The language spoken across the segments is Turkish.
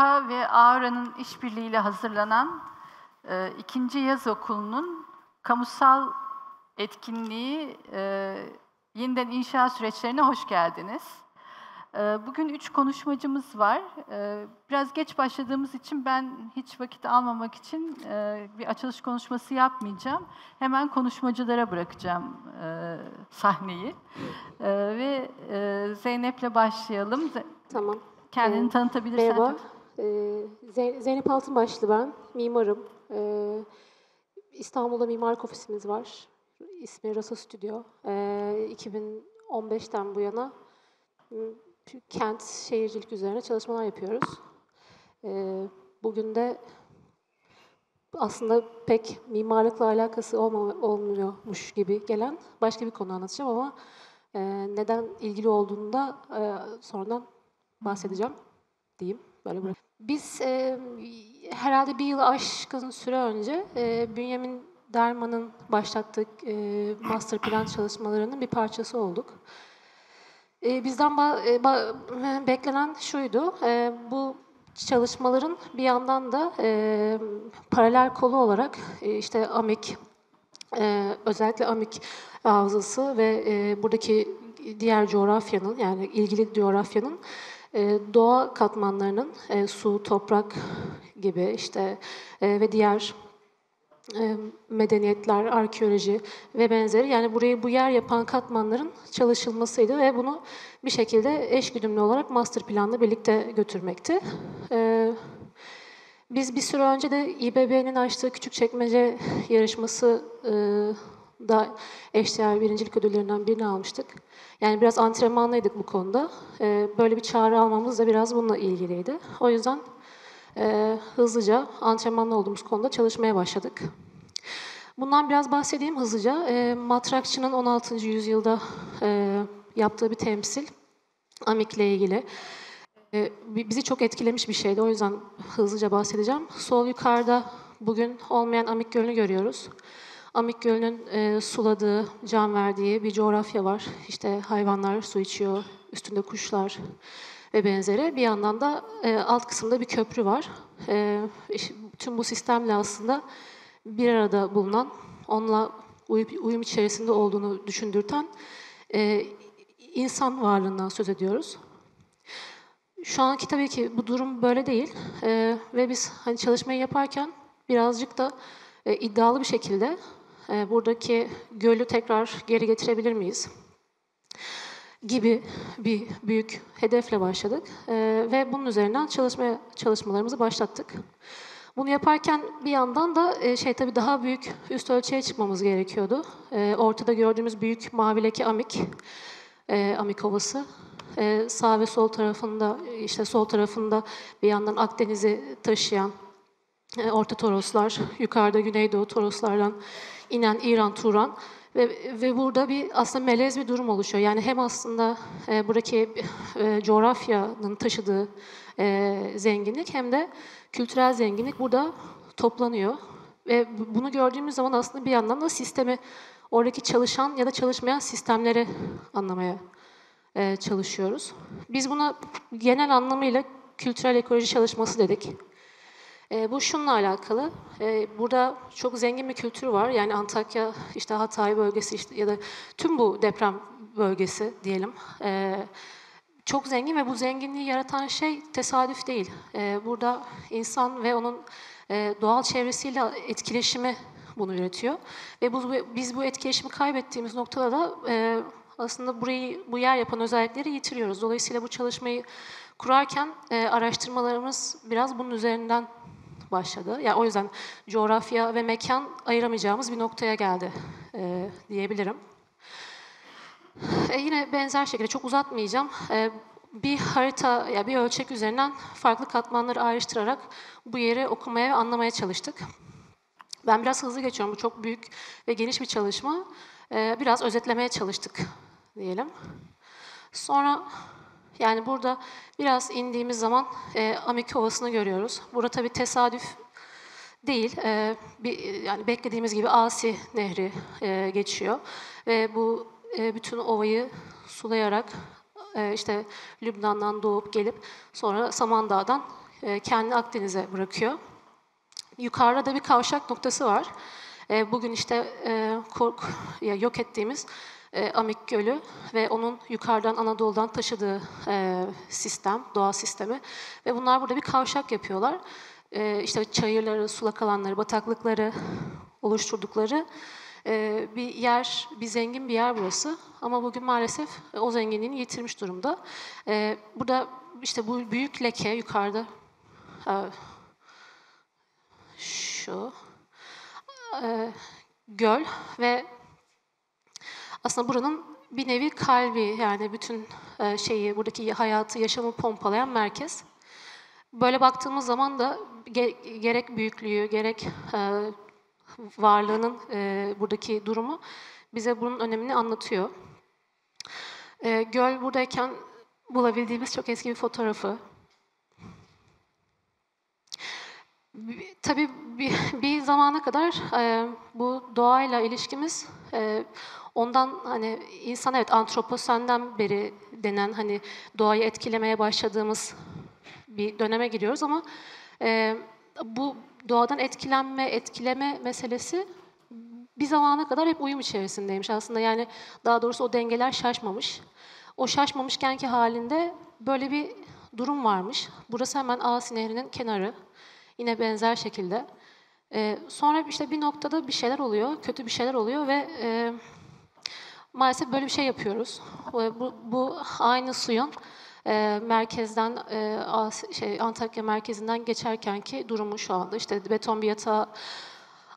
TUPA ve AURA'nın işbirliğiyle hazırlanan e, ikinci yaz okulunun kamusal etkinliği e, yeniden inşa süreçlerine hoş geldiniz. E, bugün üç konuşmacımız var. E, biraz geç başladığımız için ben hiç vakit almamak için e, bir açılış konuşması yapmayacağım. Hemen konuşmacılara bırakacağım e, sahneyi. E, ve e, Zeynep'le başlayalım. Tamam. Kendini Ee, tanıtabilirsen Merhaba. çok. Ee, Ze- Zeynep Altınbaşlı ben. Mimarım. Ee, İstanbul'da mimarlık ofisimiz var. İsmi Rasa Stüdyo. Ee, 2015'ten bu yana m, kent şehircilik üzerine çalışmalar yapıyoruz. Ee, bugün de aslında pek mimarlıkla alakası olmuyormuş gibi gelen başka bir konu anlatacağım ama e, neden ilgili olduğunu da e, sonradan bahsedeceğim diyeyim. Böyle bırak. Biz e, herhalde bir yılı aşkın süre önce e, Bünyamin Derman'ın başlattığı e, master plan çalışmalarının bir parçası olduk. E, bizden ba- e, ba- beklenen şuydu, e, bu çalışmaların bir yandan da e, paralel kolu olarak e, işte AMİK, e, özellikle AMİK havzası ve e, buradaki diğer coğrafyanın yani ilgili coğrafyanın e, doğa katmanlarının e, su, toprak gibi işte e, ve diğer e, medeniyetler, arkeoloji ve benzeri yani burayı bu yer yapan katmanların çalışılmasıydı ve bunu bir şekilde eşgüdümlü olarak master planla birlikte götürmekti. E, biz bir süre önce de İBB'nin açtığı Küçükçekmece yarışması e, da eşdeğer birincilik ödüllerinden birini almıştık. Yani biraz antrenmanlıydık bu konuda. E, böyle bir çağrı almamız da biraz bununla ilgiliydi. O yüzden e, hızlıca antrenmanlı olduğumuz konuda çalışmaya başladık. Bundan biraz bahsedeyim hızlıca. E, matrakçının 16. yüzyılda e, yaptığı bir temsil. Amik'le ilgili. E, bi- bizi çok etkilemiş bir şeydi. O yüzden hızlıca bahsedeceğim. Sol yukarıda bugün olmayan Amik Gölü'nü görüyoruz. Amik Gölü'nün e, suladığı, can verdiği bir coğrafya var. İşte hayvanlar su içiyor, üstünde kuşlar ve benzeri. Bir yandan da e, alt kısımda bir köprü var. E, tüm bu sistemle aslında bir arada bulunan, onunla uyum, içerisinde olduğunu düşündürten e, insan varlığından söz ediyoruz. Şu anki tabii ki bu durum böyle değil Ee, ve biz hani çalışmayı yaparken birazcık da e, iddialı bir şekilde e, buradaki gölü tekrar geri getirebilir miyiz gibi bir büyük hedefle başladık Ee, ve bunun üzerinden çalışmaya çalışmalarımızı başlattık. Bunu yaparken bir yandan da e, şey tabii daha büyük üst ölçüye çıkmamız gerekiyordu. E, ortada gördüğümüz büyük mavi leke amik, e, amik ovası. E, sağ ve sol tarafında işte sol tarafında bir yandan Akdeniz'i taşıyan e, Orta Toroslar, yukarıda Güneydoğu Toroslardan inen İran, Turan ve, ve burada bir aslında melez bir durum oluşuyor. Yani hem aslında e, buradaki e, coğrafyanın taşıdığı e, zenginlik hem de kültürel zenginlik burada toplanıyor. Ve bu- bunu gördüğümüz zaman aslında bir yandan da sistemi, oradaki çalışan ya da çalışmayan sistemleri anlamaya e, çalışıyoruz. Biz buna genel anlamıyla kültürel ekoloji çalışması dedik. E, bu şununla alakalı. E, burada çok zengin bir kültür var. Yani Antakya, işte Hatay bölgesi işte ya da tüm bu deprem bölgesi diyelim. E, çok zengin ve bu zenginliği yaratan şey tesadüf değil. E, burada insan ve onun e, doğal çevresiyle etkileşimi bunu üretiyor. Ve bu, biz bu etkileşimi kaybettiğimiz noktada da e, aslında burayı bu yer yapan özellikleri yitiriyoruz. Dolayısıyla bu çalışmayı kurarken e, araştırmalarımız biraz bunun üzerinden başladı. Yani o yüzden coğrafya ve mekan ayıramayacağımız bir noktaya geldi e, diyebilirim. E, yine benzer şekilde çok uzatmayacağım. E, bir harita ya bir ölçek üzerinden farklı katmanları ayrıştırarak bu yeri okumaya ve anlamaya çalıştık. Ben biraz hızlı geçiyorum. Bu çok büyük ve geniş bir çalışma. E, biraz özetlemeye çalıştık diyelim. Sonra yani burada biraz indiğimiz zaman e, Amik Ovası'nı görüyoruz. Burada tabii tesadüf değil. E, bir, yani beklediğimiz gibi Asi Nehri e, geçiyor ve bu e, bütün ovayı sulayarak e, işte Lübnan'dan doğup gelip sonra Samandağ'dan e, kendini Akdeniz'e bırakıyor. Yukarıda da bir kavşak noktası var. E, bugün işte e, kork, ya yok ettiğimiz e, Amik Gölü ve onun yukarıdan Anadolu'dan taşıdığı e, sistem, doğa sistemi. Ve bunlar burada bir kavşak yapıyorlar. E, işte çayırları, sulak alanları, bataklıkları oluşturdukları e, bir yer, bir zengin bir yer burası. Ama bugün maalesef o zenginliğini yitirmiş durumda. Burada işte bu büyük leke yukarıda şu göl ve aslında buranın bir nevi kalbi yani bütün e, şeyi buradaki hayatı, yaşamı pompalayan merkez. Böyle baktığımız zaman da ge- gerek büyüklüğü, gerek e, varlığının e, buradaki durumu bize bunun önemini anlatıyor. Göl buradayken bulabildiğimiz çok eski bir fotoğrafı. Tabii bir, zamana kadar e, bu doğayla ilişkimiz ondan hani insan evet antroposenden beri denen hani doğayı etkilemeye başladığımız bir döneme giriyoruz ama e, bu doğadan etkilenme, etkileme meselesi bir zamana kadar hep uyum içerisindeymiş aslında. Yani daha doğrusu o dengeler şaşmamış. O şaşmamışkenki halinde böyle bir durum varmış. Burası hemen Asi Nehri'nin kenarı. Yine benzer şekilde. Ee, sonra işte bir noktada bir şeyler oluyor, kötü bir şeyler oluyor ve e, maalesef böyle bir şey yapıyoruz. Bu, bu, aynı suyun e, merkezden e, şey, Antakya merkezinden geçerkenki durumu şu anda. İşte beton bir yatağa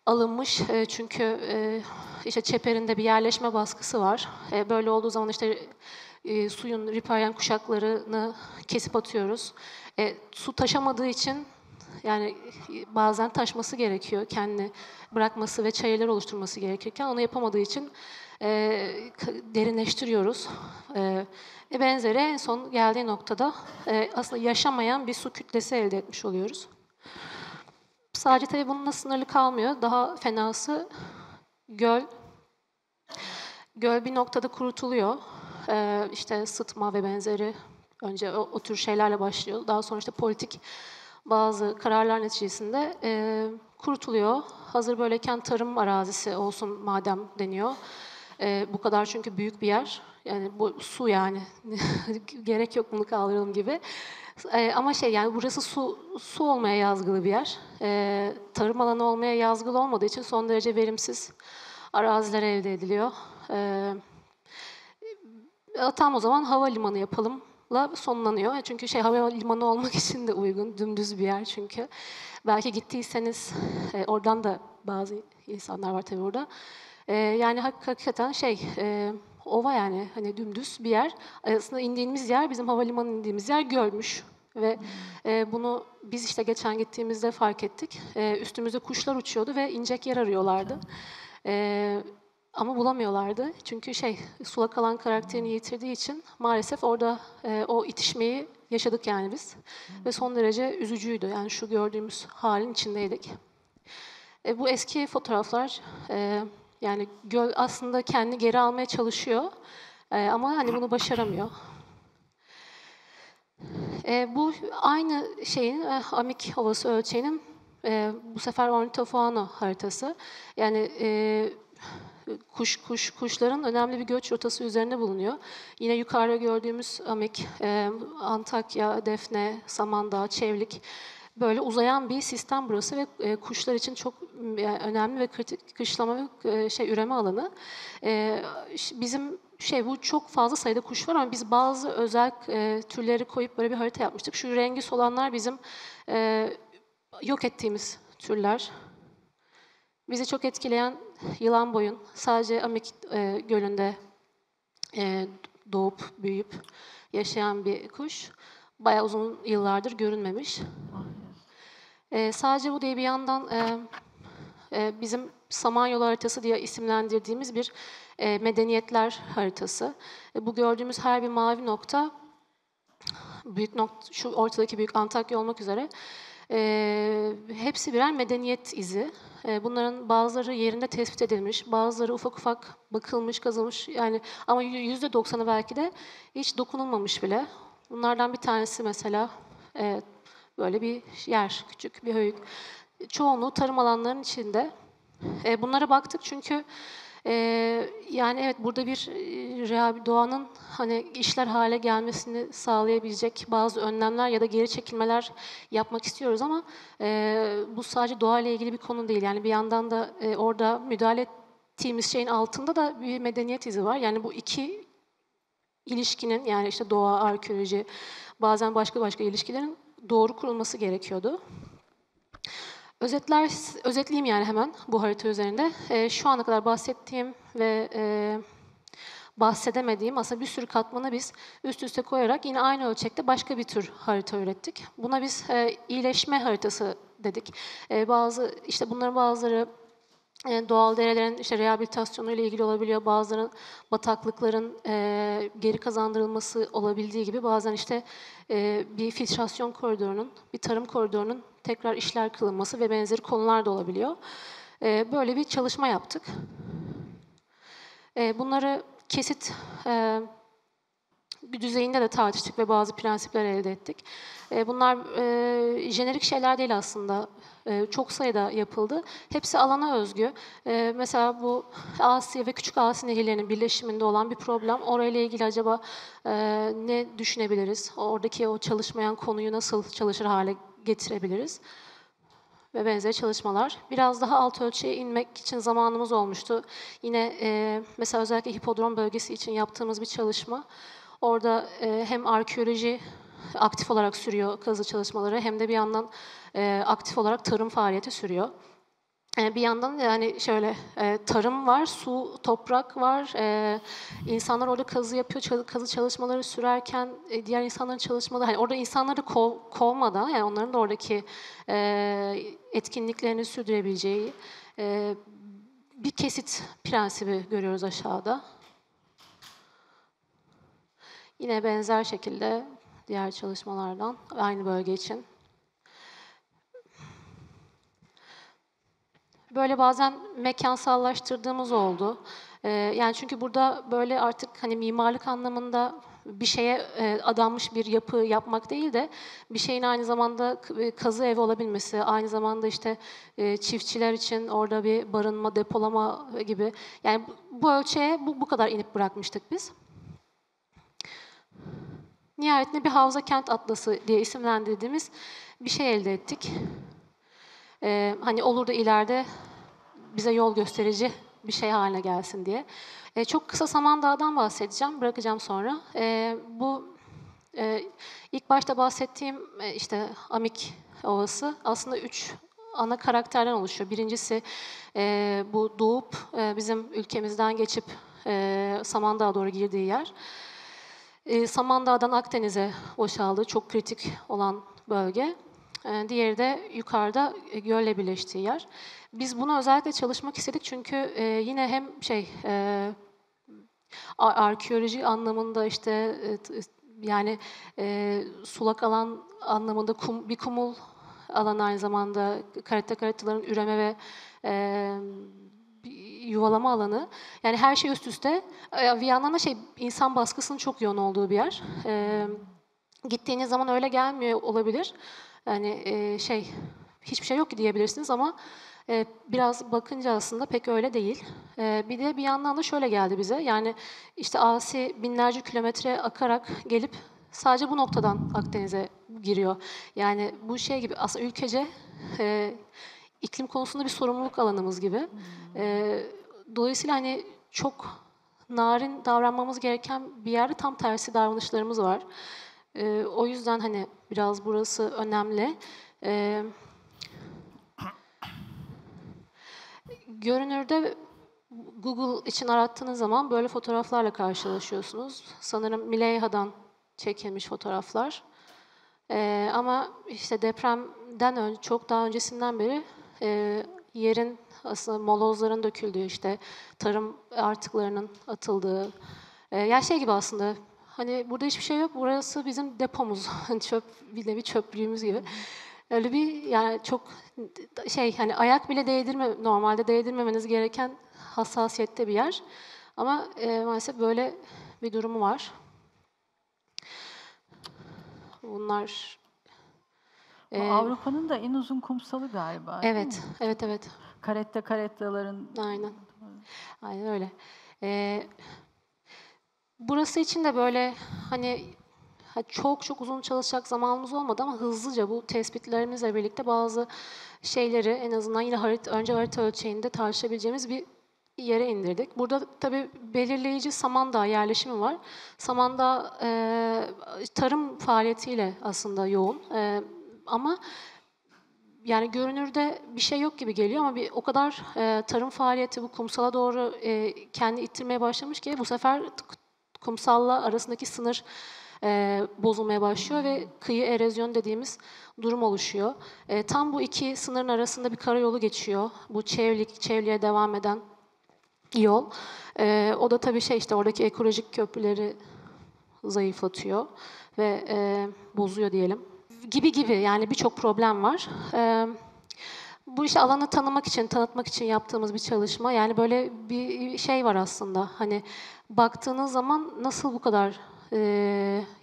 alınmış e, çünkü e, işte çeperinde bir yerleşme baskısı var. E, böyle olduğu zaman işte e, suyun ripariyen kuşaklarını kesip atıyoruz. E, su taşamadığı için yani bazen taşması gerekiyor, kendini bırakması ve çayırlar oluşturması gerekirken onu yapamadığı için e, derinleştiriyoruz. E, ve benzeri en son geldiği noktada e, aslında yaşamayan bir su kütlesi elde etmiş oluyoruz. Sadece tabii bununla sınırlı kalmıyor. Daha fenası göl. Göl bir noktada kurutuluyor. Ee, işte sıtma ve benzeri önce o, o tür şeylerle başlıyor. Daha sonra işte politik bazı kararlar neticesinde e, kurutuluyor. Hazır böyleyken tarım arazisi olsun madem deniyor. E, bu kadar çünkü büyük bir yer. Yani bu su yani. Gerek yok bunu kaldıralım gibi. E, ama şey yani burası su su olmaya yazgılı bir yer. E, tarım alanı olmaya yazgılı olmadığı için son derece verimsiz araziler elde ediliyor. E, tam o zaman havalimanı yapalımla sonlanıyor. Çünkü şey havalimanı olmak için de uygun, dümdüz bir yer çünkü. Belki gittiyseniz e, oradan da bazı insanlar var tabii burada. E, yani hak- hakikaten şey e, ova yani hani dümdüz bir yer. Aslında indiğimiz yer bizim havalimanı indiğimiz yer gölmüş. Ve e, bunu biz işte geçen gittiğimizde fark ettik. E, üstümüzde kuşlar uçuyordu ve inecek yer arıyorlardı. E, ama bulamıyorlardı. Çünkü şey sulak alan karakterini yitirdiği için maalesef orada e, o itişmeyi yaşadık yani biz. Ve son derece üzücüydü. Yani şu gördüğümüz halin içindeydik. E, bu eski fotoğraflar e, yani göl aslında kendini geri almaya çalışıyor. E, ama hani bunu başaramıyor. E, bu aynı şeyin e, Amik Ovası ölçeğinin e, bu sefer ornitofauna haritası. Yani e, kuş kuş kuşların önemli bir göç rotası üzerinde bulunuyor. Yine yukarıda gördüğümüz Amik, e, Antakya, Defne, Samandağ, Çevlik böyle uzayan bir sistem burası ve e, kuşlar için çok yani önemli ve kritik kışlama ve e, şey üreme alanı. E, bizim şey bu çok fazla sayıda kuş var ama biz bazı özel e, türleri koyup böyle bir harita yapmıştık. Şu rengi solanlar bizim e, yok ettiğimiz türler. Bizi çok etkileyen yılan boyun sadece Amik e, Gölü'nde e, doğup büyüyüp yaşayan bir kuş. Bayağı uzun yıllardır görünmemiş. E, sadece bu diye bir yandan e, e, bizim Samanyolu haritası diye isimlendirdiğimiz bir e, medeniyetler haritası. E, bu gördüğümüz her bir mavi nokta büyük nokta, şu ortadaki büyük Antakya olmak üzere e, hepsi birer medeniyet izi. E, bunların bazıları yerinde tespit edilmiş, bazıları ufak ufak bakılmış, kazılmış. Yani ama yüzde doksanı belki de hiç dokunulmamış bile. Bunlardan bir tanesi mesela e, böyle bir yer, küçük bir höyük. Çoğunluğu tarım alanlarının içinde. E, bunlara baktık çünkü e, yani evet burada bir e, doğanın hani işler hale gelmesini sağlayabilecek bazı önlemler ya da geri çekilmeler yapmak istiyoruz ama e, bu sadece doğayla ilgili bir konu değil. Yani bir yandan da orada müdahale ettiğimiz şeyin altında da bir medeniyet izi var. Yani bu iki ilişkinin yani işte doğa, arkeoloji, bazen başka başka ilişkilerin doğru kurulması gerekiyordu. Özetler, özetleyeyim yani hemen bu harita üzerinde. E, şu ana kadar bahsettiğim ve e, bahsedemediğim aslında bir sürü katmanı biz üst üste koyarak yine aynı ölçekte başka bir tür harita ürettik. Buna biz e, iyileşme haritası dedik. E, bazı işte bunların bazıları e, doğal derelerin işte rehabilitasyonu ile ilgili olabiliyor. Bazılarının bataklıkların e, geri kazandırılması olabildiği gibi bazen işte e, bir filtrasyon koridorunun, bir tarım koridorunun tekrar işler kılınması ve benzeri konular da olabiliyor. E, böyle bir çalışma yaptık. E, bunları kesit e, düzeyinde de tartıştık ve bazı prensipler elde ettik. E, bunlar e, jenerik şeyler değil aslında. E, çok sayıda yapıldı. Hepsi alana özgü. E, mesela bu Asya ve Küçük Asya nehirlerinin birleşiminde olan bir problem. Orayla ilgili acaba e, ne düşünebiliriz? Oradaki o çalışmayan konuyu nasıl çalışır hale getirebiliriz? ve benzeri çalışmalar. Biraz daha alt ölçüye inmek için zamanımız olmuştu. Yine e, mesela özellikle hipodrom bölgesi için yaptığımız bir çalışma. Orada e, hem arkeoloji aktif olarak sürüyor kazı çalışmaları hem de bir yandan e, aktif olarak tarım faaliyeti sürüyor. E, bir yandan yani şöyle e, tarım var, su, toprak var. E, insanlar orada kazı yapıyor, kazı çalışmaları sürerken diğer insanların çalışmaları, hani orada insanları kov, kovmadan yani onların da oradaki etkinliklerini sürdürebileceği bir kesit prensibi görüyoruz aşağıda. Yine benzer şekilde diğer çalışmalardan aynı bölge için. Böyle bazen mekansallaştırdığımız oldu. Ee, yani çünkü burada böyle artık hani mimarlık anlamında bir şeye e, adanmış bir yapı yapmak değil de bir şeyin aynı zamanda e, kazı evi olabilmesi, aynı zamanda işte e, çiftçiler için orada bir barınma, depolama gibi. Yani bu ölçüye bu, bu kadar inip bırakmıştık biz. Nihayetinde bir havza kent atlası diye isimlendirdiğimiz bir şey elde ettik. Ee, hani olur da ileride bize yol gösterici bir şey haline gelsin diye. Ee, çok kısa Samandağ'dan bahsedeceğim, bırakacağım sonra. Ee, bu e, ilk başta bahsettiğim e, işte Amik Ovası aslında üç ana karakterden oluşuyor. Birincisi e, bu doğup e, bizim ülkemizden geçip e, Samandağ'a doğru girdiği yer. E, Samandağ'dan Akdeniz'e boşaldığı çok kritik olan bölge. E, diğeri de yukarıda e, gölle birleştiği yer. Biz bunu özellikle çalışmak istedik çünkü e, yine hem şey e, arkeoloji anlamında işte e, yani e, sulak alan anlamında kum, bir kumul alan aynı zamanda karate karataların üreme ve e, yuvalama alanı. Yani her şey üst üste. E, yandan da şey insan baskısının çok yoğun olduğu bir yer. E, gittiğiniz zaman öyle gelmiyor olabilir. Yani e, şey hiçbir şey yok diyebilirsiniz ama e, biraz bakınca aslında pek öyle değil. E, bir de bir yandan da şöyle geldi bize. Yani işte Asi binlerce kilometre akarak gelip sadece bu noktadan Akdeniz'e giriyor. Yani bu şey gibi aslında ülkece e, iklim konusunda bir sorumluluk alanımız gibi. E, dolayısıyla hani çok narin davranmamız gereken bir yerde tam tersi davranışlarımız var. E, o yüzden hani biraz burası önemli. E, görünürde Google için arattığınız zaman böyle fotoğraflarla karşılaşıyorsunuz. Sanırım Mileyha'dan çekilmiş fotoğraflar. Ee, ama işte depremden önce, çok daha öncesinden beri e, yerin aslında molozların döküldüğü, işte tarım artıklarının atıldığı, e, yani şey gibi aslında hani burada hiçbir şey yok, burası bizim depomuz, hani çöp bir nevi çöplüğümüz gibi. Öyle bir yani çok şey hani ayak bile değdirme normalde değdirmemeniz gereken hassasiyette bir yer. Ama e, maalesef böyle bir durumu var. Bunlar Ee, Avrupa'nın da en uzun kumsalı galiba. evet, evet, evet. Karette karettaların Aynen. Aynen öyle. Ee, burası için de böyle hani ha, çok çok uzun çalışacak zamanımız olmadı ama hızlıca bu tespitlerimizle birlikte bazı şeyleri en azından yine harita, önce harita ölçeğinde tartışabileceğimiz bir yere indirdik. Burada tabii belirleyici Samandağ yerleşimi var. Samandağ e, tarım faaliyetiyle aslında yoğun. E, ama yani görünürde bir şey yok gibi geliyor ama bir o kadar e, tarım faaliyeti bu kumsala doğru e, kendi ittirmeye başlamış ki bu sefer kumsalla arasındaki sınır e, bozulmaya başlıyor ve kıyı erozyon dediğimiz durum oluşuyor. E, tam bu iki sınırın arasında bir karayolu geçiyor. Bu Çevlik, Çevli'ye devam eden yol. E, o da tabii şey işte oradaki ekolojik köprüleri zayıflatıyor ve e, bozuyor diyelim. Gibi gibi yani birçok problem var. E, bu işte alanı tanımak için, tanıtmak için yaptığımız bir çalışma. Yani böyle bir şey var aslında. Hani baktığınız zaman nasıl bu kadar e,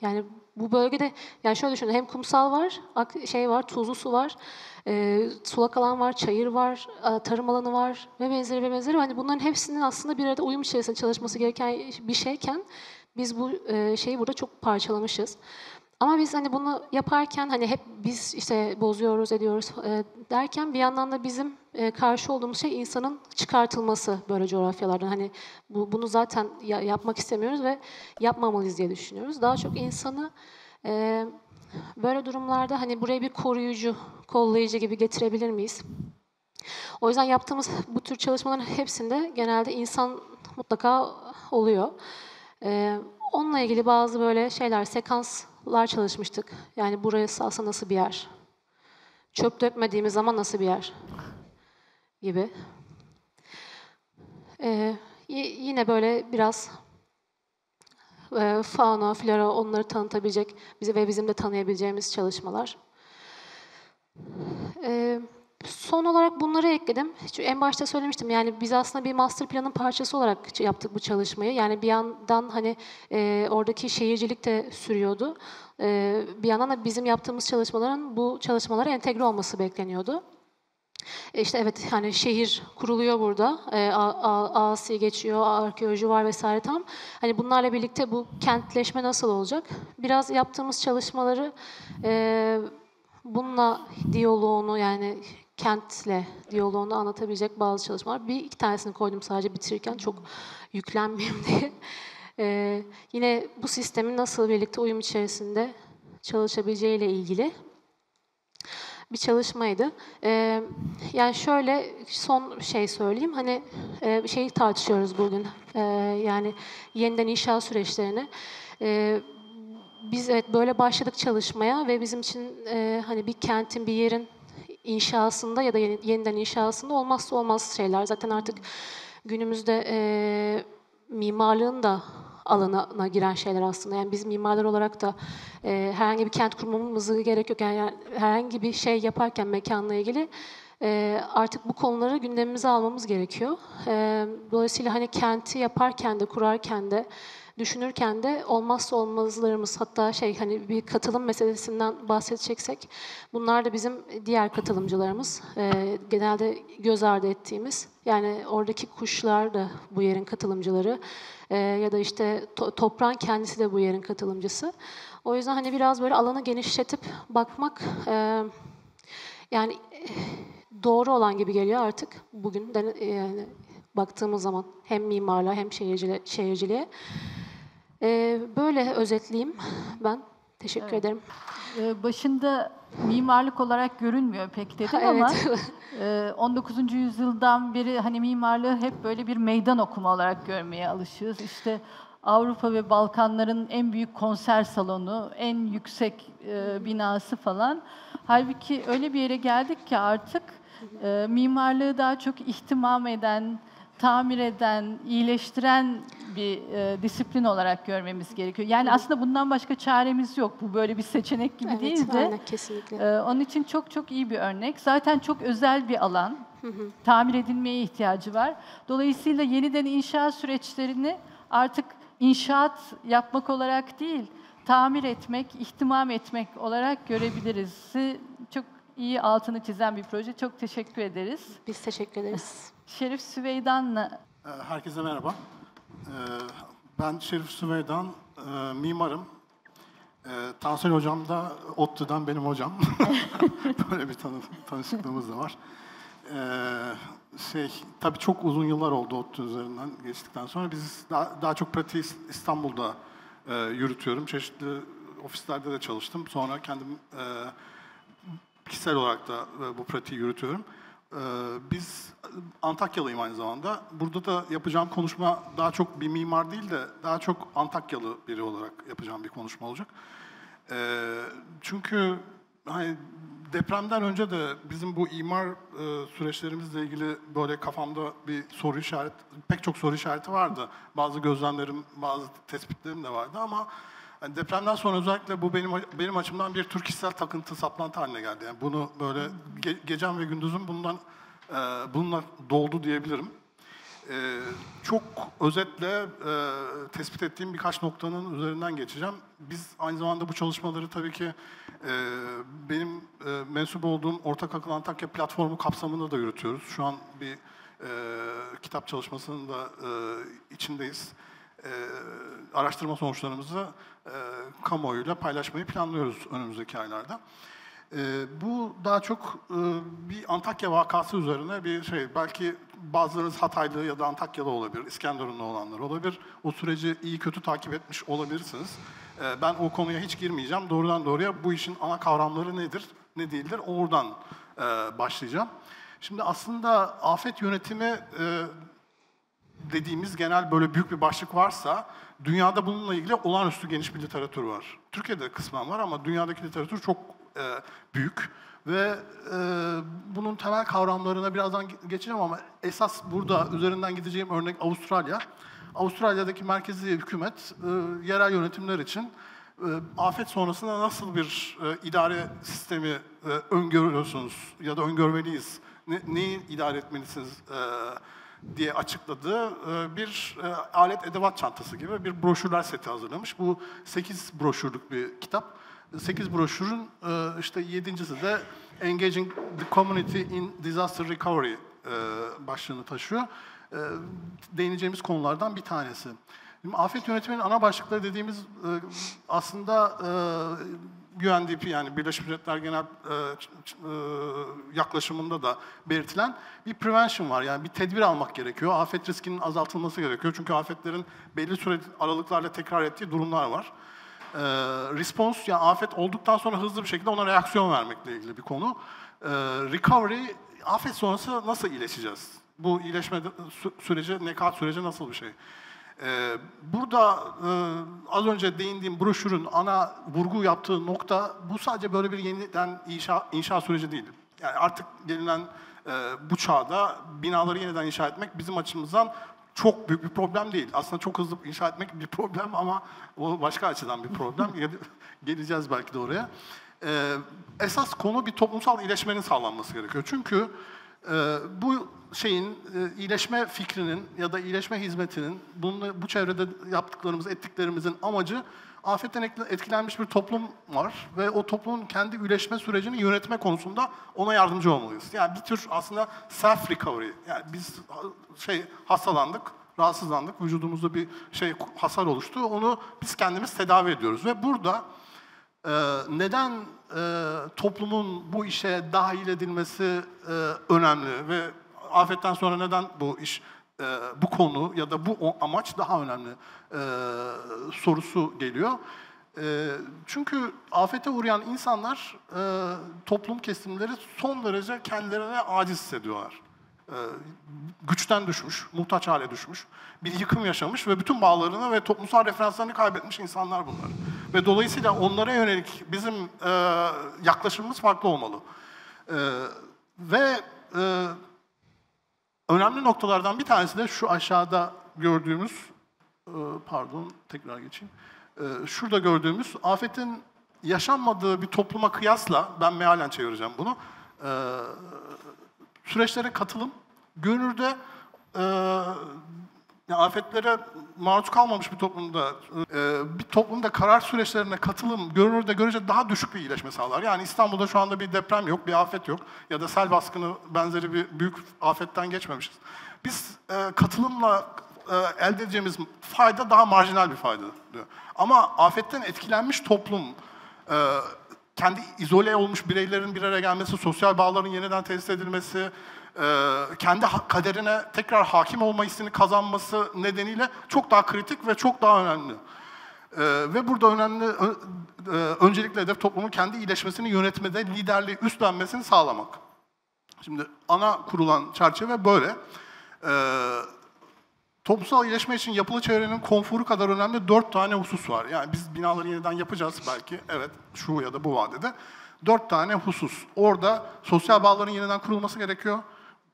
yani bu bölgede yani şöyle düşünün hem kumsal var, şey var, tuzlu su var, e, sulak alan var, çayır var, tarım alanı var ve benzeri ve benzeri. Hani bunların hepsinin aslında bir arada uyum içerisinde çalışması gereken bir şeyken biz bu e, şeyi burada çok parçalamışız. Ama biz hani bunu yaparken hani hep biz işte bozuyoruz, ediyoruz e, derken bir yandan da bizim e, karşı olduğumuz şey insanın çıkartılması böyle coğrafyalardan. Hani bu, bunu zaten ya- yapmak istemiyoruz ve yapmamalıyız diye düşünüyoruz. Daha çok insanı e, böyle durumlarda hani buraya bir koruyucu, kollayıcı gibi getirebilir miyiz? O yüzden yaptığımız bu tür çalışmaların hepsinde genelde insan mutlaka oluyor. Ee, onunla ilgili bazı böyle şeyler, sekanslar çalışmıştık. Yani burası aslında nasıl bir yer? Çöp dökmediğimiz zaman nasıl bir yer? Gibi. Ee, yine böyle biraz e, fauna, flora onları tanıtabilecek bizi ve bizim de tanıyabileceğimiz çalışmalar. Son olarak bunları ekledim. Çünkü en başta söylemiştim yani biz aslında bir master planın parçası olarak yaptık bu çalışmayı. Yani bir yandan hani e, oradaki şehircilik de sürüyordu. E, bir yandan da bizim yaptığımız çalışmaların bu çalışmalara entegre olması bekleniyordu. E İşte evet hani şehir kuruluyor burada. E, Asi geçiyor, arkeoloji var vesaire tam. Hani bunlarla birlikte bu kentleşme nasıl olacak? Biraz yaptığımız çalışmaları e, bununla diyaloğunu yani kentle diyaloğunu anlatabilecek bazı çalışmalar. Bir iki tanesini koydum sadece bitirirken çok yüklenmeyeyim diye. E, yine bu sistemin nasıl birlikte uyum içerisinde çalışabileceğiyle ilgili bir çalışmaydı. Ee, yani şöyle son şey söyleyeyim. Hani e, şeyi tartışıyoruz bugün. Ee, yani yeniden inşa süreçlerini. Ee, biz evet böyle başladık çalışmaya ve bizim için e, hani bir kentin, bir yerin inşasında ya da yeni- yeniden inşasında olmazsa olmaz şeyler. Zaten artık günümüzde e, mimarlığın da alanına giren şeyler aslında. Yani biz mimarlar olarak da e, herhangi bir kent kurmamız gerek yok. Yani herhangi bir şey yaparken mekanla ilgili e, artık bu konuları gündemimize almamız gerekiyor. E, dolayısıyla hani kenti yaparken de kurarken de düşünürken de olmazsa olmazlarımız hatta şey hani bir katılım meselesinden bahsedeceksek bunlar da bizim diğer katılımcılarımız e, genelde göz ardı ettiğimiz yani oradaki kuşlar da bu yerin katılımcıları e, ya da işte to- toprağın kendisi de bu yerin katılımcısı. O yüzden hani biraz böyle alanı genişletip bakmak e, yani doğru olan gibi geliyor artık bugün yani baktığımız zaman hem mimarlığa hem şehirciliğe. şehirciliğe. Ee, böyle özetleyeyim ben. Teşekkür Evet. ederim. Ee, başında mimarlık olarak görünmüyor pek dedim ama e, 19. yüzyıldan beri hani mimarlığı hep böyle bir meydan okuma olarak görmeye alışığız. İşte Avrupa ve Balkanların en büyük konser salonu, en yüksek e, binası falan. Halbuki öyle bir yere geldik ki artık e, mimarlığı daha çok ihtimam eden, tamir eden, iyileştiren bir e, disiplin olarak görmemiz gerekiyor. Yani aslında bundan başka çaremiz yok. Bu böyle bir seçenek gibi evet, değil de. aynen, kesinlikle. Ee, onun için çok çok iyi bir örnek. Zaten çok özel bir alan. Tamir edilmeye ihtiyacı var. Dolayısıyla yeniden inşa süreçlerini artık inşaat yapmak olarak değil, tamir etmek, ihtimam etmek olarak görebiliriz. Çok iyi altını çizen bir proje. Çok teşekkür ederiz. Biz teşekkür ederiz. Şerif Süveydan'la Ee, Herkese merhaba. Ee, Ben Şerif Süveydan, e, mimarım. Ee, Tansel Hocam da ODTÜ'den benim hocam. Böyle bir tanı tanışıklığımız da var. Şey, tabii çok uzun yıllar oldu ODTÜ üzerinden geçtikten sonra. Biz daha, daha çok pratiği İstanbul'da e, yürütüyorum. Çeşitli ofislerde de çalıştım. Sonra kendim e, kişisel olarak da e, bu pratiği yürütüyorum. Ee, Biz Antakyalıyım aynı zamanda. Burada da yapacağım konuşma daha çok bir mimar değil de daha çok Antakyalı biri olarak yapacağım bir konuşma olacak. Ee, Çünkü hani depremden önce de bizim bu imar e, süreçlerimizle ilgili böyle kafamda bir soru işareti, pek çok soru işareti vardı. Bazı gözlemlerim, bazı tespitlerim de vardı ama yani depremden sonra özellikle bu benim benim açımdan bir Türk kişisel takıntı, saplantı haline geldi. Yani bunu böyle ge- gecem ve gündüzüm bundan e, bununla doldu diyebilirim. E, çok özetle e, tespit ettiğim birkaç noktanın üzerinden geçeceğim. Biz aynı zamanda bu çalışmaları tabii ki e, benim e, mensup olduğum Ortak Akıl Antakya platformu kapsamında da yürütüyoruz. Şu an bir e, kitap çalışmasının da e, içindeyiz e, araştırma sonuçlarımızı e, kamuoyuyla paylaşmayı planlıyoruz önümüzdeki aylarda. E, bu daha çok e, bir Antakya vakası üzerine bir şey. Belki bazılarınız Hataylı ya da Antakyalı olabilir, İskenderunlu olanlar olabilir. O süreci iyi kötü takip etmiş olabilirsiniz. E, ben o konuya hiç girmeyeceğim. Doğrudan doğruya bu işin ana kavramları nedir, ne değildir oradan e, başlayacağım. Şimdi aslında afet yönetimi e, dediğimiz genel böyle büyük bir başlık varsa dünyada bununla ilgili olağanüstü geniş bir literatür var. Türkiye'de kısmen var ama dünyadaki literatür çok e, büyük ve e, bunun temel kavramlarına birazdan ge- geçeceğim ama esas burada üzerinden gideceğim örnek Avustralya. Avustralya'daki merkezi hükümet e, yerel yönetimler için e, afet sonrasında nasıl bir e, idare sistemi e, öngörüyorsunuz ya da öngörmeliyiz? Ne, neyi idare etmelisiniz e, diye açıkladığı e, bir e, alet edevat çantası gibi bir broşürler seti hazırlamış. Bu 8 broşürlük bir kitap. 8 broşürün e, işte yedincisi de Engaging the Community in Disaster Recovery başlığını taşıyor. Değineceğimiz konulardan bir tanesi. Afet yönetiminin ana başlıkları dediğimiz aslında UNDP yani Birleşmiş Milletler Genel e, e, yaklaşımında da belirtilen bir prevention var. Yani bir tedbir almak gerekiyor. Afet riskinin azaltılması gerekiyor. Çünkü afetlerin belli süre aralıklarla tekrar ettiği durumlar var. E, response yani afet olduktan sonra hızlı bir şekilde ona reaksiyon vermekle ilgili bir konu. E, recovery afet sonrası nasıl iyileşeceğiz? Bu iyileşme sü- süreci, nekat süreci nasıl bir şey? Ee, burada e, az önce değindiğim broşürün ana vurgu yaptığı nokta bu sadece böyle bir yeniden inşa, inşa süreci değil. Yani artık gelinen e, bu çağda binaları yeniden inşa etmek bizim açımızdan çok büyük bir problem değil. Aslında çok hızlı inşa etmek bir problem ama o başka açıdan bir problem. Gel- Geleceğiz belki de oraya. Ee, esas konu bir toplumsal iyileşmenin sağlanması gerekiyor. Çünkü bu şeyin e, iyileşme fikrinin ya da iyileşme hizmetinin bunu bu çevrede yaptıklarımız, ettiklerimizin amacı afetten etki- etkilenmiş bir toplum var ve o toplumun kendi iyileşme sürecini yönetme konusunda ona yardımcı olmalıyız. Yani bir tür aslında self recovery. Yani biz şey hastalandık, rahatsızlandık, vücudumuzda bir şey hasar oluştu. Onu biz kendimiz tedavi ediyoruz ve burada ee, neden e, toplumun bu işe dahil edilmesi e, önemli ve afetten sonra neden bu iş, e, bu konu ya da bu amaç daha önemli e, sorusu geliyor. E, çünkü afete uğrayan insanlar, e, toplum kesimleri son derece kendilerine aciz hissediyorlar e, güçten düşmüş, muhtaç hale düşmüş, bir yıkım yaşamış ve bütün bağlarını ve toplumsal referanslarını kaybetmiş insanlar bunlar. Ve dolayısıyla onlara yönelik bizim e, yaklaşımımız farklı olmalı. E, ve e, önemli noktalardan bir tanesi de şu aşağıda gördüğümüz, e, pardon tekrar geçeyim, E, şurada gördüğümüz afetin yaşanmadığı bir topluma kıyasla, ben mealen çevireceğim bunu, e, süreçlere katılım, görünürde e, Ya afetlere maruz kalmamış bir toplumda, e, bir toplumda karar süreçlerine katılım görünürde görece daha düşük bir iyileşme sağlar. Yani İstanbul'da şu anda bir deprem yok, bir afet yok ya da sel baskını benzeri bir büyük afetten geçmemişiz. Biz e, katılımla e, elde edeceğimiz fayda daha marjinal bir fayda. Ama afetten etkilenmiş toplum, kendi izole olmuş bireylerin bir araya gelmesi, sosyal bağların yeniden tesis edilmesi, kendi kaderine tekrar hakim olma hissini kazanması nedeniyle çok daha kritik ve çok daha önemli. E, ve burada önemli e, öncelikle hedef toplumun kendi iyileşmesini yönetmede liderliği üstlenmesini sağlamak. Şimdi ana kurulan çerçeve böyle. Toplumsal iyileşme için yapılı çevrenin konforu kadar önemli dört tane husus var. Yani biz binaları yeniden yapacağız belki, evet şu ya da bu vadede. Dört tane husus. Orada sosyal bağların yeniden kurulması gerekiyor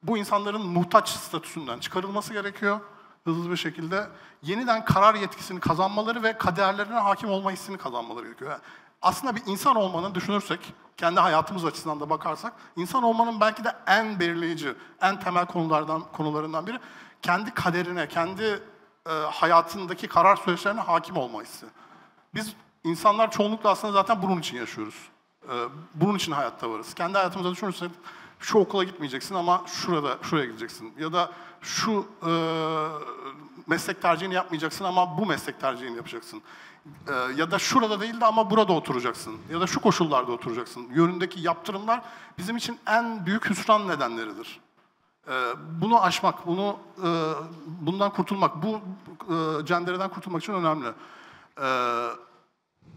bu insanların muhtaç statüsünden çıkarılması gerekiyor hızlı bir şekilde. Yeniden karar yetkisini kazanmaları ve kaderlerine hakim olma hissini kazanmaları gerekiyor. Yani aslında bir insan olmanın düşünürsek, kendi hayatımız açısından da bakarsak, insan olmanın belki de en belirleyici, en temel konulardan konularından biri kendi kaderine, kendi e, hayatındaki karar süreçlerine hakim olma hissi. Biz insanlar çoğunlukla aslında zaten bunun için yaşıyoruz. E, bunun için hayatta varız. Kendi hayatımızda düşünürsek şu okula gitmeyeceksin ama şurada şuraya gideceksin. Ya da şu e, meslek tercihini yapmayacaksın ama bu meslek tercihini yapacaksın. E, ya da şurada değil de ama burada oturacaksın. Ya da şu koşullarda oturacaksın. Yönündeki yaptırımlar bizim için en büyük hüsran nedenleridir. E, bunu aşmak, bunu e, bundan kurtulmak, bu e, cendereden kurtulmak için önemli. E,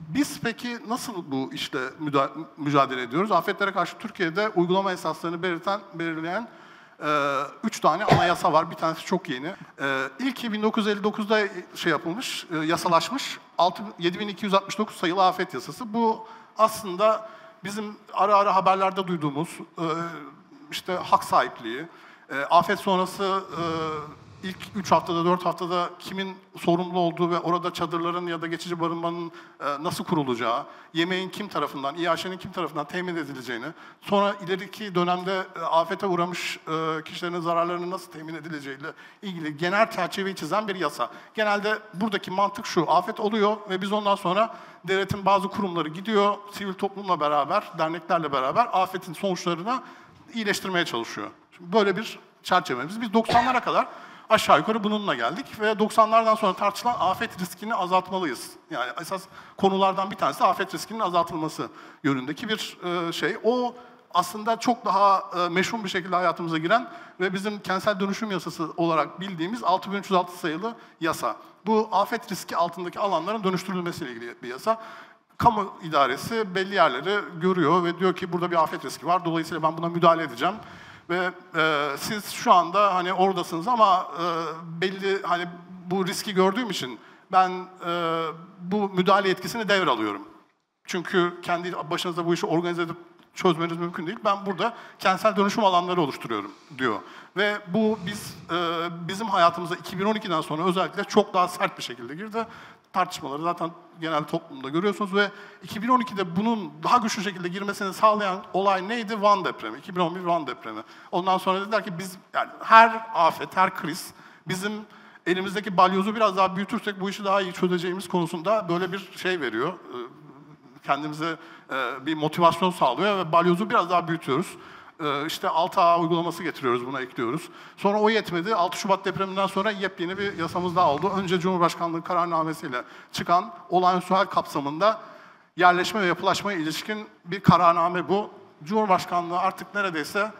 biz peki nasıl bu işle mücadele ediyoruz? Afetlere karşı Türkiye'de uygulama esaslarını belirten, belirleyen e, üç tane anayasa var. Bir tanesi çok yeni. E, ilki 1959'da şey yapılmış, e, yasalaşmış. 6, 7269 sayılı afet yasası. Bu aslında bizim ara ara haberlerde duyduğumuz e, işte hak sahipliği, e, afet sonrası ilk 3 haftada, 4 haftada kimin sorumlu olduğu ve orada çadırların ya da geçici barınmanın e, nasıl kurulacağı, yemeğin kim tarafından, İHŞ'nin kim tarafından temin edileceğini, sonra ileriki dönemde e, afete uğramış e, kişilerin zararlarının nasıl temin edileceğiyle ilgili genel çerçeveyi çizen bir yasa. Genelde buradaki mantık şu, afet oluyor ve biz ondan sonra devletin bazı kurumları gidiyor, sivil toplumla beraber, derneklerle beraber afetin sonuçlarını iyileştirmeye çalışıyor. Şimdi böyle bir çerçevemiz. Biz 90'lara kadar aşağı yukarı bununla geldik ve 90'lardan sonra tartışılan afet riskini azaltmalıyız. Yani esas konulardan bir tanesi afet riskinin azaltılması yönündeki bir e, şey. O aslında çok daha e, meşhur bir şekilde hayatımıza giren ve bizim kentsel dönüşüm yasası olarak bildiğimiz 6306 sayılı yasa. Bu afet riski altındaki alanların dönüştürülmesiyle ilgili bir yasa. Kamu idaresi belli yerleri görüyor ve diyor ki burada bir afet riski var. Dolayısıyla ben buna müdahale edeceğim ve e, siz şu anda hani oradasınız ama e, belli hani bu riski gördüğüm için ben e, bu müdahale yetkisini devralıyorum. Çünkü kendi başınıza bu işi organize edip çözmeniz mümkün değil. Ben burada kentsel dönüşüm alanları oluşturuyorum diyor. Ve bu biz e, bizim hayatımıza 2012'den sonra özellikle çok daha sert bir şekilde girdi tartışmaları zaten genel toplumda görüyorsunuz ve 2012'de bunun daha güçlü şekilde girmesini sağlayan olay neydi? Van depremi, 2011 Van depremi. Ondan sonra dediler ki biz yani her afet, her kriz bizim elimizdeki balyozu biraz daha büyütürsek bu işi daha iyi çözeceğimiz konusunda böyle bir şey veriyor. Ee, kendimize e, bir motivasyon sağlıyor ve balyozu biraz daha büyütüyoruz. Ee, işte 6A uygulaması getiriyoruz, buna ekliyoruz. Sonra o yetmedi. 6 Şubat depreminden sonra yepyeni bir yasamız daha oldu. Önce Cumhurbaşkanlığı kararnamesiyle çıkan olağanüstü hal kapsamında yerleşme ve yapılaşmaya ilişkin bir kararname bu. Cumhurbaşkanlığı artık neredeyse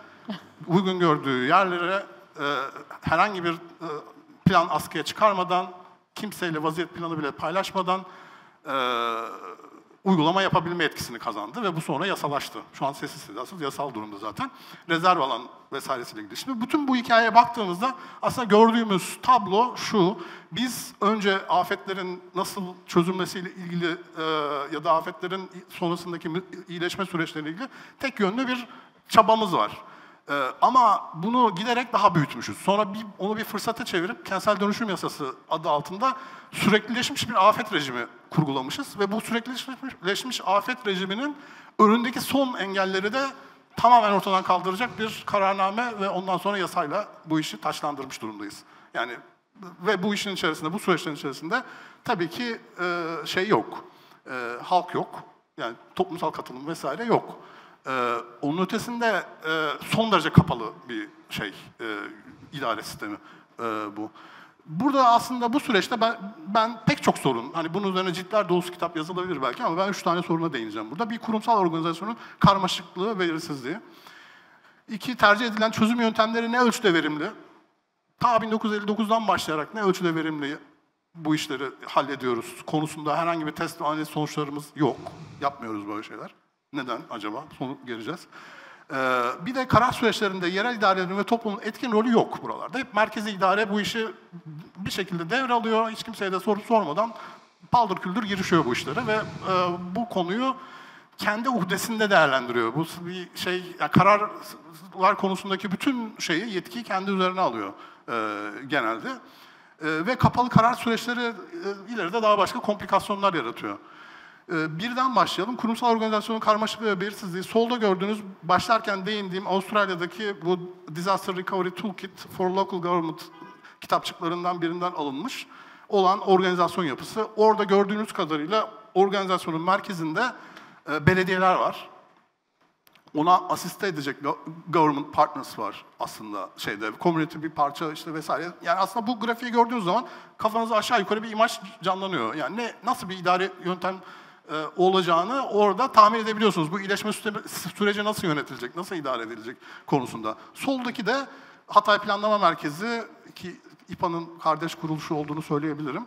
uygun gördüğü yerlere e, herhangi bir e, plan askıya çıkarmadan, kimseyle vaziyet planı bile paylaşmadan e, uygulama yapabilme etkisini kazandı ve bu sonra yasalaştı. Şu an sessiz sedasız yasal durumda zaten. Rezerv alan vesairesiyle ilgili. Şimdi bütün bu hikayeye baktığımızda aslında gördüğümüz tablo şu. Biz önce afetlerin nasıl çözülmesiyle ilgili e, ya da afetlerin sonrasındaki iyileşme süreçleriyle ilgili tek yönlü bir çabamız var. Ee, ama bunu giderek daha büyütmüşüz. Sonra bir, onu bir fırsata çevirip kentsel dönüşüm yasası adı altında süreklileşmiş bir afet rejimi kurgulamışız. Ve bu süreklileşmiş afet rejiminin önündeki son engelleri de tamamen ortadan kaldıracak bir kararname ve ondan sonra yasayla bu işi taşlandırmış durumdayız. Yani ve bu işin içerisinde, bu süreçlerin içerisinde tabii ki e, şey yok, e, halk yok, yani toplumsal katılım vesaire yok. E, onun ötesinde e, son derece kapalı bir şey, e, idare sistemi e, bu. Burada aslında bu süreçte ben, ben pek çok sorun, hani bunun üzerine ciltler dolusu kitap yazılabilir belki ama ben üç tane soruna değineceğim burada. Bir kurumsal organizasyonun karmaşıklığı belirsizliği. İki, tercih edilen çözüm yöntemleri ne ölçüde verimli? Ta 1959'dan başlayarak ne ölçüde verimli bu işleri hallediyoruz konusunda herhangi bir test ve analiz sonuçlarımız yok. Yapmıyoruz böyle şeyler. Neden acaba? Sonu geleceğiz. Ee, bir de karar süreçlerinde yerel idarelerin ve toplumun etkin rolü yok buralarda. Hep merkezi idare bu işi bir şekilde devralıyor. Hiç kimseye de soru sormadan paldır küldür girişiyor bu işlere ve e, bu konuyu kendi uhdesinde değerlendiriyor. Bu bir şey, yani kararlar konusundaki bütün şeyi, yetkiyi kendi üzerine alıyor e, genelde. E, ve kapalı karar süreçleri ileride daha başka komplikasyonlar yaratıyor. E, birden başlayalım. Kurumsal organizasyonun karmaşıklığı ve belirsizliği. Solda gördüğünüz, başlarken değindiğim Avustralya'daki bu Disaster Recovery Toolkit for Local Government kitapçıklarından birinden alınmış olan organizasyon yapısı. Orada gördüğünüz kadarıyla organizasyonun merkezinde e, belediyeler var. Ona asiste edecek government partners var aslında şeyde. Community bir parça işte vesaire. Yani aslında bu grafiği gördüğünüz zaman kafanızda aşağı yukarı bir imaj canlanıyor. Yani ne nasıl bir idare yöntem olacağını orada tahmin edebiliyorsunuz. Bu iyileşme süreci nasıl yönetilecek, nasıl idare edilecek konusunda. Soldaki de Hatay Planlama Merkezi ki İPA'nın kardeş kuruluşu olduğunu söyleyebilirim.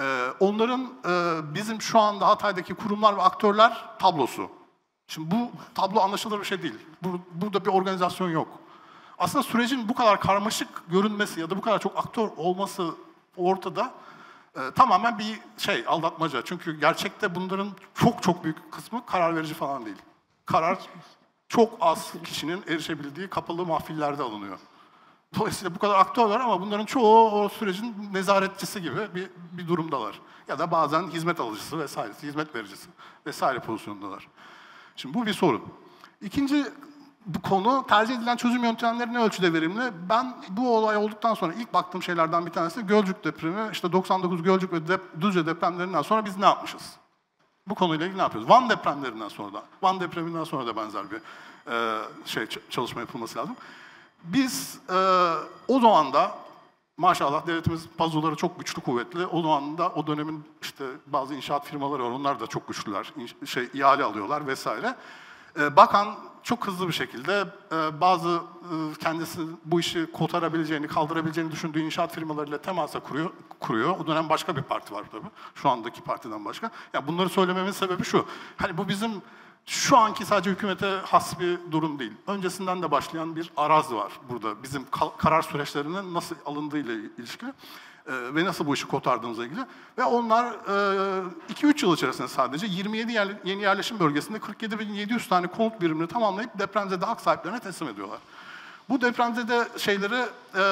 E, onların e, bizim şu anda Hatay'daki kurumlar ve aktörler tablosu. Şimdi bu tablo anlaşılır bir şey değil. Burada bir organizasyon yok. Aslında sürecin bu kadar karmaşık görünmesi ya da bu kadar çok aktör olması ortada e, tamamen bir şey, aldatmaca. Çünkü gerçekte bunların çok çok büyük kısmı karar verici falan değil. Karar çok az kişinin erişebildiği kapalı mahfillerde alınıyor. Dolayısıyla bu kadar aktör ama bunların çoğu o sürecin nezaretçisi gibi bir, bir durumdalar. Ya da bazen hizmet alıcısı vesaire, hizmet vericisi vesaire pozisyondalar. Şimdi bu bir sorun. İkinci bu konu tercih edilen çözüm yöntemleri ne ölçüde verimli? Ben bu olay olduktan sonra ilk baktığım şeylerden bir tanesi Gölcük depremi. İşte 99 Gölcük ve dep Düzce depremlerinden sonra biz ne yapmışız? Bu konuyla ilgili ne yapıyoruz? Van depremlerinden sonra da, Van depreminden sonra da benzer bir e, şey çalışma yapılması lazım. Biz e, o zaman da maşallah devletimiz pazuları çok güçlü kuvvetli. O zaman da o dönemin işte bazı inşaat firmaları var. Onlar da çok güçlüler. şey ihale alıyorlar vesaire. E, bakan çok hızlı bir şekilde e, bazı e, kendisi bu işi kotarabileceğini, kaldırabileceğini düşündüğü inşaat firmalarıyla temasa kuruyor. kuruyor. O dönem başka bir parti var tabii. Şu andaki partiden başka. Yani bunları söylememin sebebi şu. Hani bu bizim şu anki sadece hükümete has bir durum değil. Öncesinden de başlayan bir araz var burada. Bizim karar süreçlerinin nasıl alındığıyla ilişkili e, ve nasıl bu işi kotardığımızla ilgili. Ve onlar 2-3 e, yıl içerisinde sadece 27 yer, yeni yerleşim bölgesinde 47.700 tane konut birimini tamamlayıp depremzede hak sahiplerine teslim ediyorlar. Bu depremzede şeyleri e,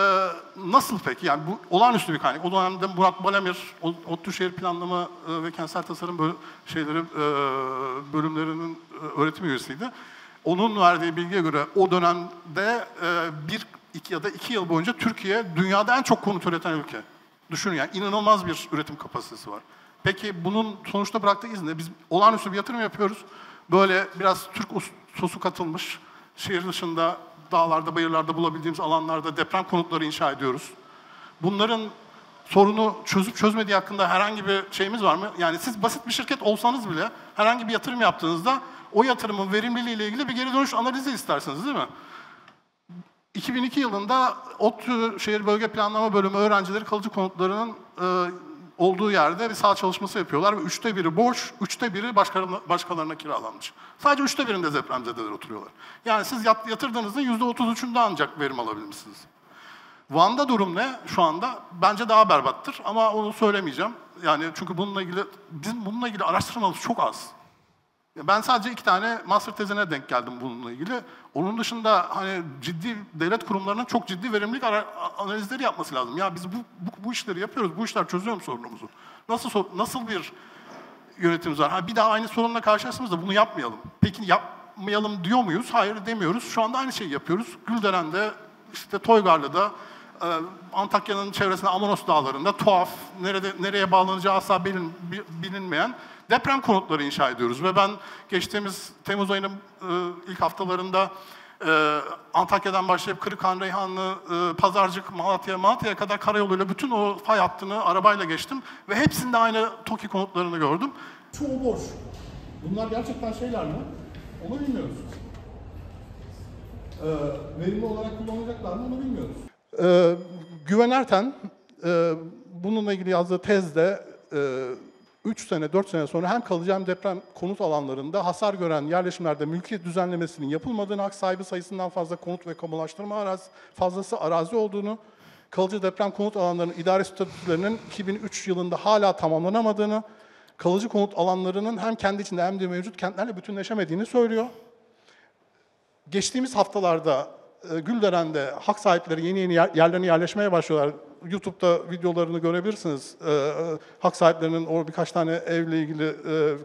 nasıl peki? Yani bu olağanüstü bir kaynak. O dönemde Murat Balemir, ODTÜ Şehir Planlama e, ve Kentsel Tasarım şeyleri bölümlerinin e, öğretim üyesiydi. Onun verdiği bilgiye göre o dönemde bir iki ya da iki yıl boyunca Türkiye dünyada en çok konut üreten ülke. Düşünün yani inanılmaz bir üretim kapasitesi var. Peki bunun sonuçta bıraktığı iz ne? Biz olağanüstü bir yatırım yapıyoruz. Böyle biraz Türk sosu katılmış, şehir dışında dağlarda, bayırlarda bulabildiğimiz alanlarda deprem konutları inşa ediyoruz. Bunların sorunu çözüp çözmediği hakkında herhangi bir şeyimiz var mı? Yani siz basit bir şirket olsanız bile herhangi bir yatırım yaptığınızda o yatırımın verimliliği ile ilgili bir geri dönüş analizi istersiniz değil mi? 2002 yılında ODTÜ Şehir Bölge Planlama Bölümü öğrencileri kalıcı konutlarının e, olduğu yerde bir saha çalışması yapıyorlar ve üçte biri boş, üçte biri başkalarına, başkalarına kiralanmış. Sadece üçte birinde depremzedeler oturuyorlar. Yani siz yatırdığınızda yüzde otuz üçünde ancak verim alabilmişsiniz. Van'da durum ne şu anda? Bence daha berbattır ama onu söylemeyeceğim. Yani çünkü bununla ilgili, bizim bununla ilgili araştırmamız çok az. Ben sadece iki tane master tezine denk geldim bununla ilgili. Onun dışında hani ciddi devlet kurumlarının çok ciddi verimlilik analizleri yapması lazım. Ya biz bu, bu, bu işleri yapıyoruz, bu işler çözüyor mu sorunumuzu? Nasıl nasıl bir yönetimimiz var? Ha, bir daha aynı sorunla karşılaştığımızda bunu yapmayalım. Peki yapmayalım diyor muyuz? Hayır demiyoruz. Şu anda aynı şeyi yapıyoruz. Gülderen'de, işte Toygarlı'da, e, Antakya'nın çevresinde Amanos Dağları'nda tuhaf, nerede, nereye bağlanacağı asla bilin, bi- bilinmeyen deprem konutları inşa ediyoruz. Ve ben geçtiğimiz Temmuz ayının e, ilk haftalarında e, Antakya'dan başlayıp Kırıkhan, Reyhanlı, e, Pazarcık, Malatya, Malatya'ya kadar karayoluyla bütün o fay hattını arabayla geçtim. Ve hepsinde aynı TOKİ konutlarını gördüm. Çoğu boş. Bunlar gerçekten şeyler mi? Onu bilmiyoruz. Ee, verimli olarak kullanılacaklar mı onu bilmiyoruz. Ee, Güven Erten e, bununla ilgili yazdığı tezde 3 sene, 4 sene sonra hem kalıcı deprem konut alanlarında hasar gören yerleşimlerde mülkiyet düzenlemesinin yapılmadığını, hak sahibi sayısından fazla konut ve kamulaştırma arazi, fazlası arazi olduğunu, kalıcı deprem konut alanlarının idare statülerinin 2003 yılında hala tamamlanamadığını, kalıcı konut alanlarının hem kendi içinde hem de mevcut kentlerle bütünleşemediğini söylüyor. Geçtiğimiz haftalarda e, Gülderen'de hak sahipleri yeni yeni yer, yerlerine yerleşmeye başlıyorlar. YouTube'da videolarını görebilirsiniz. E, e, hak sahiplerinin o birkaç tane evle ilgili e,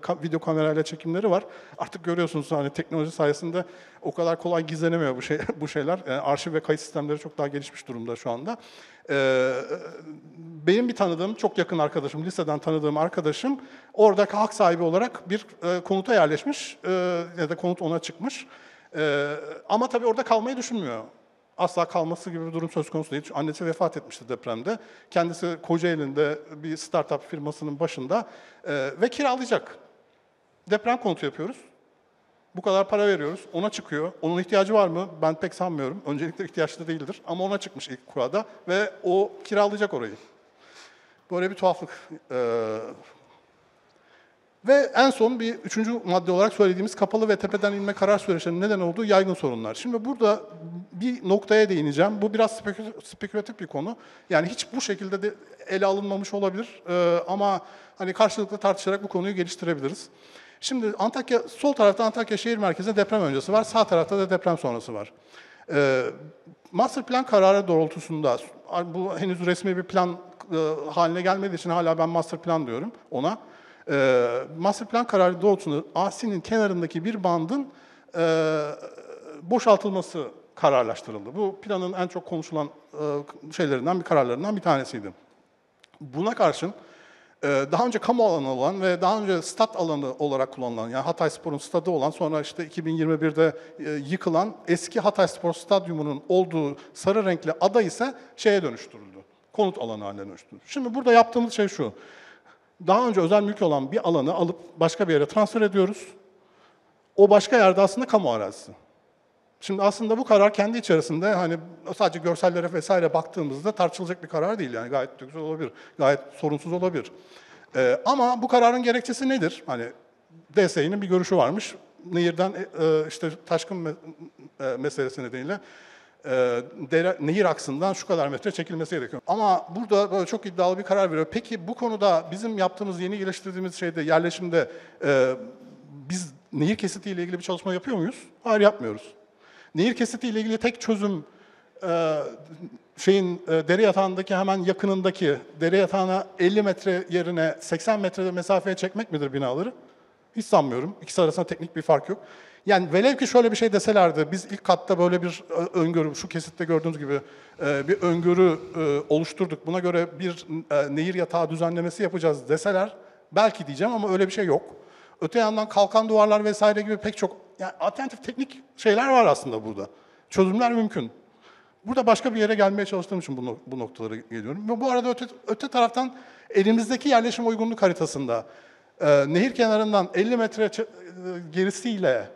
ka- video kamerayla çekimleri var. Artık görüyorsunuz hani teknoloji sayesinde o kadar kolay gizlenemiyor bu şey bu şeyler. Yani arşiv ve kayıt sistemleri çok daha gelişmiş durumda şu anda. E, benim bir tanıdığım, çok yakın arkadaşım, liseden tanıdığım arkadaşım oradaki hak sahibi olarak bir e, konuta yerleşmiş e, ya da konut ona çıkmış. Ee, ama tabii orada kalmayı düşünmüyor. Asla kalması gibi bir durum söz konusu değil. Çünkü annesi vefat etmişti depremde. Kendisi Kocaeli'nde bir startup firmasının başında ee, ve kiralayacak. Deprem konutu yapıyoruz. Bu kadar para veriyoruz. Ona çıkıyor. Onun ihtiyacı var mı? Ben pek sanmıyorum. Öncelikle ihtiyaçlı değildir. Ama ona çıkmış ilk kurada ve o kiralayacak orayı. Böyle bir tuhaflık ee, ve en son bir üçüncü madde olarak söylediğimiz kapalı ve tepeden inme karar süreçlerinin neden olduğu yaygın sorunlar. Şimdi burada bir noktaya değineceğim. Bu biraz spekü- spekülatif bir konu. Yani hiç bu şekilde de ele alınmamış olabilir. Ee, ama hani karşılıklı tartışarak bu konuyu geliştirebiliriz. Şimdi Antakya, sol tarafta Antakya şehir merkezinde deprem öncesi var, sağ tarafta da deprem sonrası var. Ee, master plan kararı doğrultusunda, bu henüz resmi bir plan e, haline gelmediği için hala ben master plan diyorum ona. Ee, master plan kararı doğrultusunda Asi'nin kenarındaki bir bandın e, boşaltılması kararlaştırıldı. Bu planın en çok konuşulan e, şeylerinden bir kararlarından bir tanesiydi. Buna karşın e, daha önce kamu alanı olan ve daha önce stat alanı olarak kullanılan, yani Hatay Spor'un stadı olan, sonra işte 2021'de e, yıkılan eski Hatay Spor Stadyumu'nun olduğu sarı renkli ada ise şeye dönüştürüldü. Konut alanı haline dönüştürüldü. Şimdi burada yaptığımız şey şu. Daha önce özel mülk olan bir alanı alıp başka bir yere transfer ediyoruz. O başka yerde aslında kamu arazisi. Şimdi aslında bu karar kendi içerisinde hani sadece görsellere vesaire baktığımızda tartışılacak bir karar değil yani gayet güzel olabilir, gayet sorunsuz olabilir. Ee, ama bu kararın gerekçesi nedir? Hani DSİ'nin bir görüşü varmış. Nehirden e, e, işte taşkın me- e, meselesi nedeniyle e, dere, nehir aksından şu kadar metre çekilmesi gerekiyor. Ama burada böyle çok iddialı bir karar veriyor. Peki bu konuda bizim yaptığımız, yeni geliştirdiğimiz şeyde, yerleşimde e, biz nehir kesitiyle ilgili bir çalışma yapıyor muyuz? Hayır yapmıyoruz. Nehir kesitiyle ilgili tek çözüm e, şeyin e, dere yatağındaki hemen yakınındaki dere yatağına 50 metre yerine 80 metre mesafeye çekmek midir binaları? Hiç sanmıyorum. İkisi arasında teknik bir fark yok. Yani velev ki şöyle bir şey deselerdi, biz ilk katta böyle bir e, öngörü, şu kesitte gördüğünüz gibi e, bir öngörü e, oluşturduk. Buna göre bir nehir yatağı düzenlemesi yapacağız deseler, belki diyeceğim ama öyle bir şey yok. Öte yandan kalkan duvarlar vesaire gibi pek çok yani alternatif teknik şeyler var aslında burada. Çözümler mümkün. Burada başka bir yere gelmeye çalıştığım için bu, bu noktalara geliyorum. Ve bu arada öte, öte taraftan elimizdeki yerleşim uygunluk haritasında nehir kenarından 50 metre gerisiyle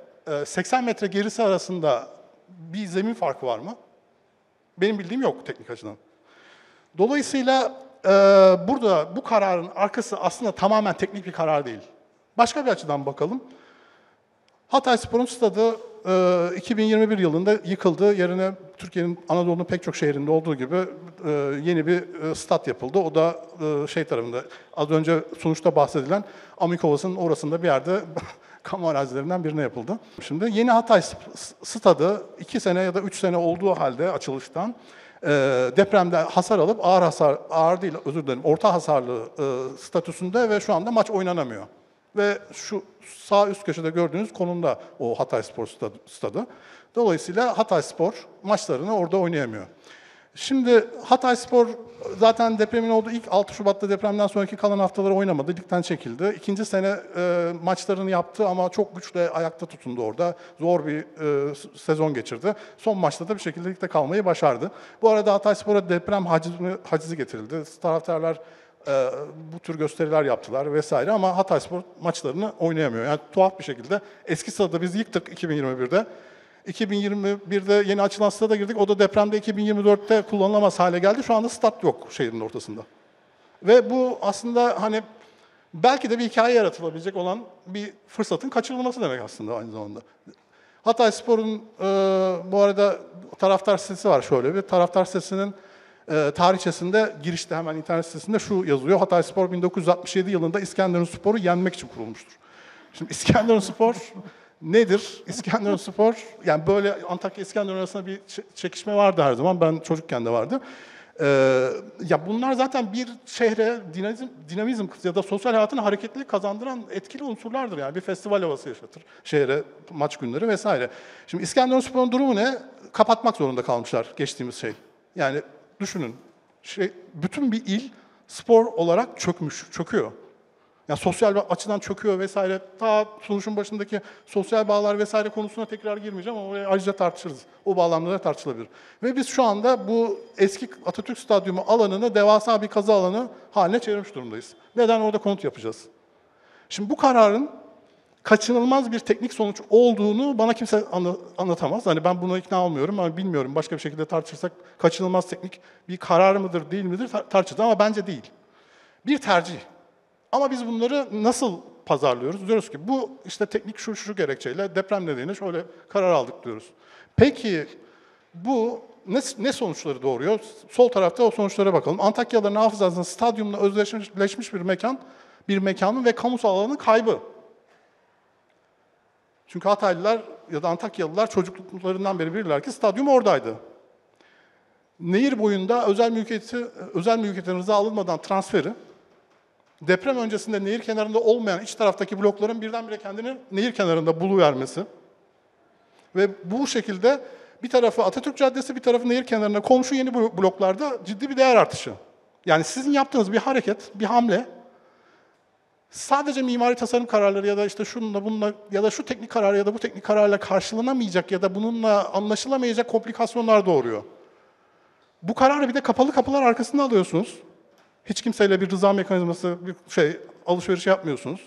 80 metre gerisi arasında bir zemin farkı var mı? Benim bildiğim yok teknik açıdan. Dolayısıyla e, burada bu kararın arkası aslında tamamen teknik bir karar değil. Başka bir açıdan bakalım. Hatay Spor'un stadı e, 2021 yılında yıkıldı. Yerine Türkiye'nin Anadolu'nun pek çok şehrinde olduğu gibi e, yeni bir e, stat yapıldı. O da e, şey tarafında, az önce sonuçta bahsedilen Amikovas'ın orasında bir yerde kamu arazilerinden birine yapıldı. Şimdi yeni Hatay stadı iki sene ya da üç sene olduğu halde açılıştan e, depremde hasar alıp ağır hasar, ağır değil özür dilerim, orta hasarlı e, statüsünde ve şu anda maç oynanamıyor. Ve şu sağ üst köşede gördüğünüz konumda o Hatay Spor stadı. Dolayısıyla Hatay Spor maçlarını orada oynayamıyor. Şimdi Hatay Spor zaten depremin olduğu ilk 6 Şubat'ta depremden sonraki kalan haftaları oynamadı. Ligden çekildi. İkinci sene e, maçlarını yaptı ama çok güçle ayakta tutundu orada. Zor bir e, sezon geçirdi. Son maçta da bir şekilde ligde kalmayı başardı. Bu arada Hatay Spor'a deprem hacizini, hacizi getirildi. Taraftarlar e, bu tür gösteriler yaptılar vesaire ama Hatay Spor maçlarını oynayamıyor. Yani tuhaf bir şekilde eski sırada biz yıktık 2021'de. 2021'de yeni açılan stada girdik. O da depremde 2024'te kullanılamaz hale geldi. Şu anda stat yok şehrin ortasında. Ve bu aslında hani belki de bir hikaye yaratılabilecek olan bir fırsatın kaçırılması demek aslında aynı zamanda. Hatay Spor'un e, bu arada taraftar sitesi var şöyle bir. Taraftar sitesinin e, tarihçesinde girişte hemen internet sitesinde şu yazıyor. Hatay Spor 1967 yılında İskenderun Spor'u yenmek için kurulmuştur. Şimdi İskenderun Spor nedir? İskenderun Spor, yani böyle Antakya İskenderun arasında bir çekişme vardı her zaman. Ben çocukken de vardı. Ee, ya bunlar zaten bir şehre dinamizm, dinamizm ya da sosyal hayatın hareketlilik kazandıran etkili unsurlardır yani. Bir festival havası yaşatır şehre, maç günleri vesaire. Şimdi İskenderun Spor'un durumu ne? Kapatmak zorunda kalmışlar geçtiğimiz şey. Yani düşünün, şey, bütün bir il spor olarak çökmüş, çöküyor. Yani sosyal açıdan çöküyor vesaire. Ta sunuşun başındaki sosyal bağlar vesaire konusuna tekrar girmeyeceğim ama oraya ayrıca tartışırız. O bağlamda da tartışılabilir. Ve biz şu anda bu eski Atatürk Stadyumu alanını devasa bir kazı alanı haline çevirmiş durumdayız. Neden orada konut yapacağız? Şimdi bu kararın kaçınılmaz bir teknik sonuç olduğunu bana kimse anla- anlatamaz. Hani ben buna ikna olmuyorum ama bilmiyorum. Başka bir şekilde tartışırsak kaçınılmaz teknik bir karar mıdır değil midir tar- tartışırız ama bence değil. Bir tercih. Ama biz bunları nasıl pazarlıyoruz? Diyoruz ki bu işte teknik şu şu gerekçeyle deprem nedeniyle şöyle karar aldık diyoruz. Peki bu ne, ne sonuçları doğuruyor? Sol tarafta o sonuçlara bakalım. Antakyalıların hafızasında stadyumla özdeşleşmiş bir mekan, bir mekanın ve kamusal alanın kaybı. Çünkü Hataylılar ya da Antakyalılar çocukluklarından beri bilirler ki stadyum oradaydı. Nehir boyunda özel mülkiyeti, özel mülkiyetin rıza alınmadan transferi, deprem öncesinde nehir kenarında olmayan iç taraftaki blokların birdenbire kendini nehir kenarında buluvermesi ve bu şekilde bir tarafı Atatürk Caddesi, bir tarafı nehir kenarına komşu yeni blo- bloklarda ciddi bir değer artışı. Yani sizin yaptığınız bir hareket, bir hamle sadece mimari tasarım kararları ya da işte şununla bununla ya da şu teknik karar ya da bu teknik kararla karşılanamayacak ya da bununla anlaşılamayacak komplikasyonlar doğuruyor. Bu kararı bir de kapalı kapılar arkasında alıyorsunuz. Hiç kimseyle bir rıza mekanizması, bir şey alışveriş yapmıyorsunuz.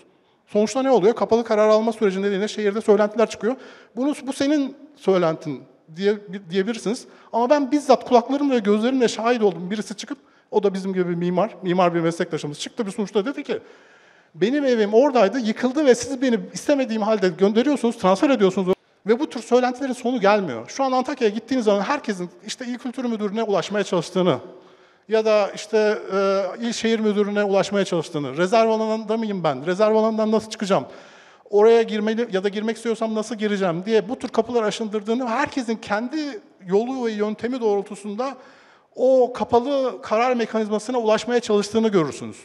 Sonuçta ne oluyor? Kapalı karar alma süreci nedeniyle şehirde söylentiler çıkıyor. Bunu bu senin söylentin diye diyebilirsiniz. Ama ben bizzat kulaklarımla ve gözlerimle şahit oldum. Birisi çıkıp o da bizim gibi bir mimar, mimar bir meslektaşımız çıktı bir sonuçta dedi ki benim evim oradaydı, yıkıldı ve siz beni istemediğim halde gönderiyorsunuz, transfer ediyorsunuz. Ve bu tür söylentilerin sonu gelmiyor. Şu an Antakya'ya gittiğiniz zaman herkesin işte İl Kültür Müdürlüğü'ne ulaşmaya çalıştığını, ya da işte e, il şehir müdürüne ulaşmaya çalıştığını, rezerv alanında mıyım ben, rezerv alanından nasıl çıkacağım, oraya girmeli ya da girmek istiyorsam nasıl gireceğim diye bu tür kapılar aşındırdığını, herkesin kendi yolu ve yöntemi doğrultusunda o kapalı karar mekanizmasına ulaşmaya çalıştığını görürsünüz.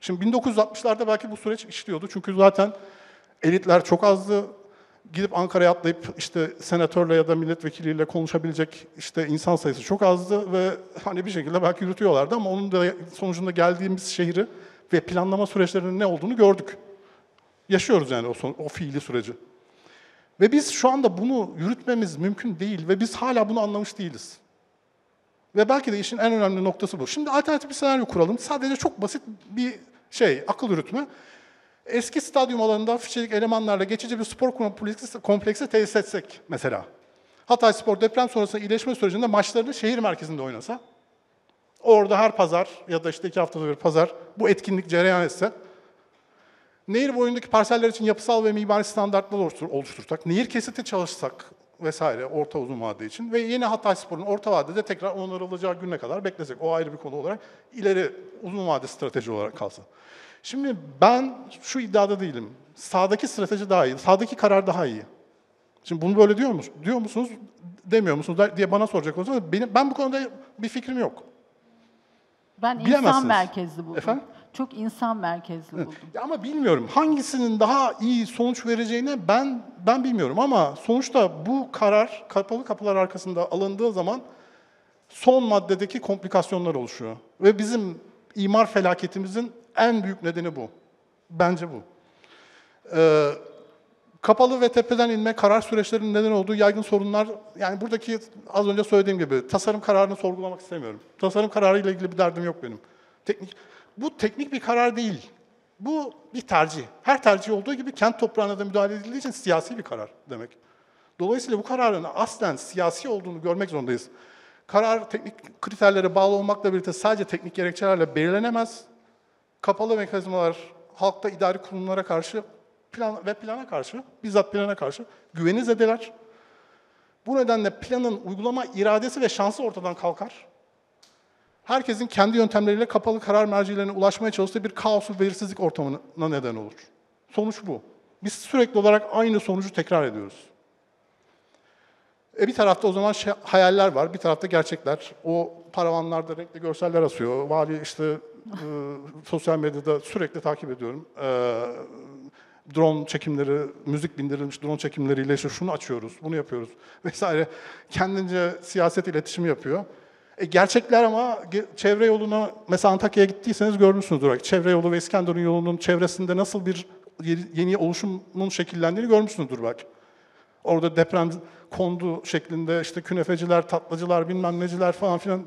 Şimdi 1960'larda belki bu süreç işliyordu çünkü zaten elitler çok azdı. Gidip Ankara'ya atlayıp işte senatörle ya da milletvekiliyle konuşabilecek işte insan sayısı çok azdı ve hani bir şekilde belki yürütüyorlardı ama onun da sonucunda geldiğimiz şehri ve planlama süreçlerinin ne olduğunu gördük. Yaşıyoruz yani o, son, o fiili süreci. Ve biz şu anda bunu yürütmemiz mümkün değil ve biz hala bunu anlamış değiliz. Ve belki de işin en önemli noktası bu. Şimdi alternatif bir senaryo kuralım. Sadece çok basit bir şey, akıl yürütme. Eski stadyum alanında fişelik elemanlarla geçici bir spor kompleksi, kompleksi tesis etsek mesela. Hatay Spor deprem sonrası iyileşme sürecinde maçlarını şehir merkezinde oynasa. Orada her pazar ya da işte iki haftada bir pazar bu etkinlik cereyan etse. Nehir boyundaki parseller için yapısal ve mimari standartlar oluştur, oluştursak, nehir kesiti çalışsak vesaire orta uzun vade için ve yeni Hatay Spor'un orta vadede tekrar onarılacağı güne kadar beklesek. O ayrı bir konu olarak ileri uzun vade strateji olarak kalsa. Şimdi ben şu iddiada değilim. Sağdaki strateji daha iyi, sağdaki karar daha iyi. Şimdi bunu böyle diyor musunuz? Diyor musunuz? Demiyor musunuz diye bana soracak olursanız benim ben bu konuda bir fikrim yok. Ben insan merkezli buldum. Efendim? Çok insan merkezli buldum. Ama bilmiyorum hangisinin daha iyi sonuç vereceğini ben ben bilmiyorum ama sonuçta bu karar kapalı kapılar arkasında alındığı zaman son maddedeki komplikasyonlar oluşuyor. Ve bizim imar felaketimizin en büyük nedeni bu. Bence bu. Ee, kapalı ve tepeden inme karar süreçlerinin neden olduğu yaygın sorunlar, yani buradaki az önce söylediğim gibi tasarım kararını sorgulamak istemiyorum. Tasarım kararı ile ilgili bir derdim yok benim. Teknik, bu teknik bir karar değil. Bu bir tercih. Her tercih olduğu gibi kent toprağına da müdahale edildiği için siyasi bir karar demek. Dolayısıyla bu kararın aslen siyasi olduğunu görmek zorundayız. Karar teknik kriterlere bağlı olmakla birlikte sadece teknik gerekçelerle belirlenemez. Kapalı mekanizmalar halkta idari kurumlara karşı plan ve plana karşı, bizzat plana karşı güveni zedeler. Bu nedenle planın uygulama iradesi ve şansı ortadan kalkar. Herkesin kendi yöntemleriyle kapalı karar mercilerine ulaşmaya çalıştığı bir kaos ve belirsizlik ortamına neden olur. Sonuç bu. Biz sürekli olarak aynı sonucu tekrar ediyoruz. E bir tarafta o zaman şey, hayaller var, bir tarafta gerçekler. O paravanlarda renkli görseller asıyor. Vali işte sosyal medyada sürekli takip ediyorum. E, drone çekimleri, müzik bindirilmiş drone çekimleriyle işte şunu açıyoruz, bunu yapıyoruz vesaire. Kendince siyaset iletişimi yapıyor. E, gerçekler ama çevre yoluna, mesela Antakya'ya gittiyseniz görmüşsünüzdür. Çevre yolu ve İskenderun yolunun çevresinde nasıl bir yeni oluşumun şekillendiğini görmüşsünüzdür belki. Orada deprem kondu şeklinde işte künefeciler, tatlıcılar, bilmem neciler falan filan.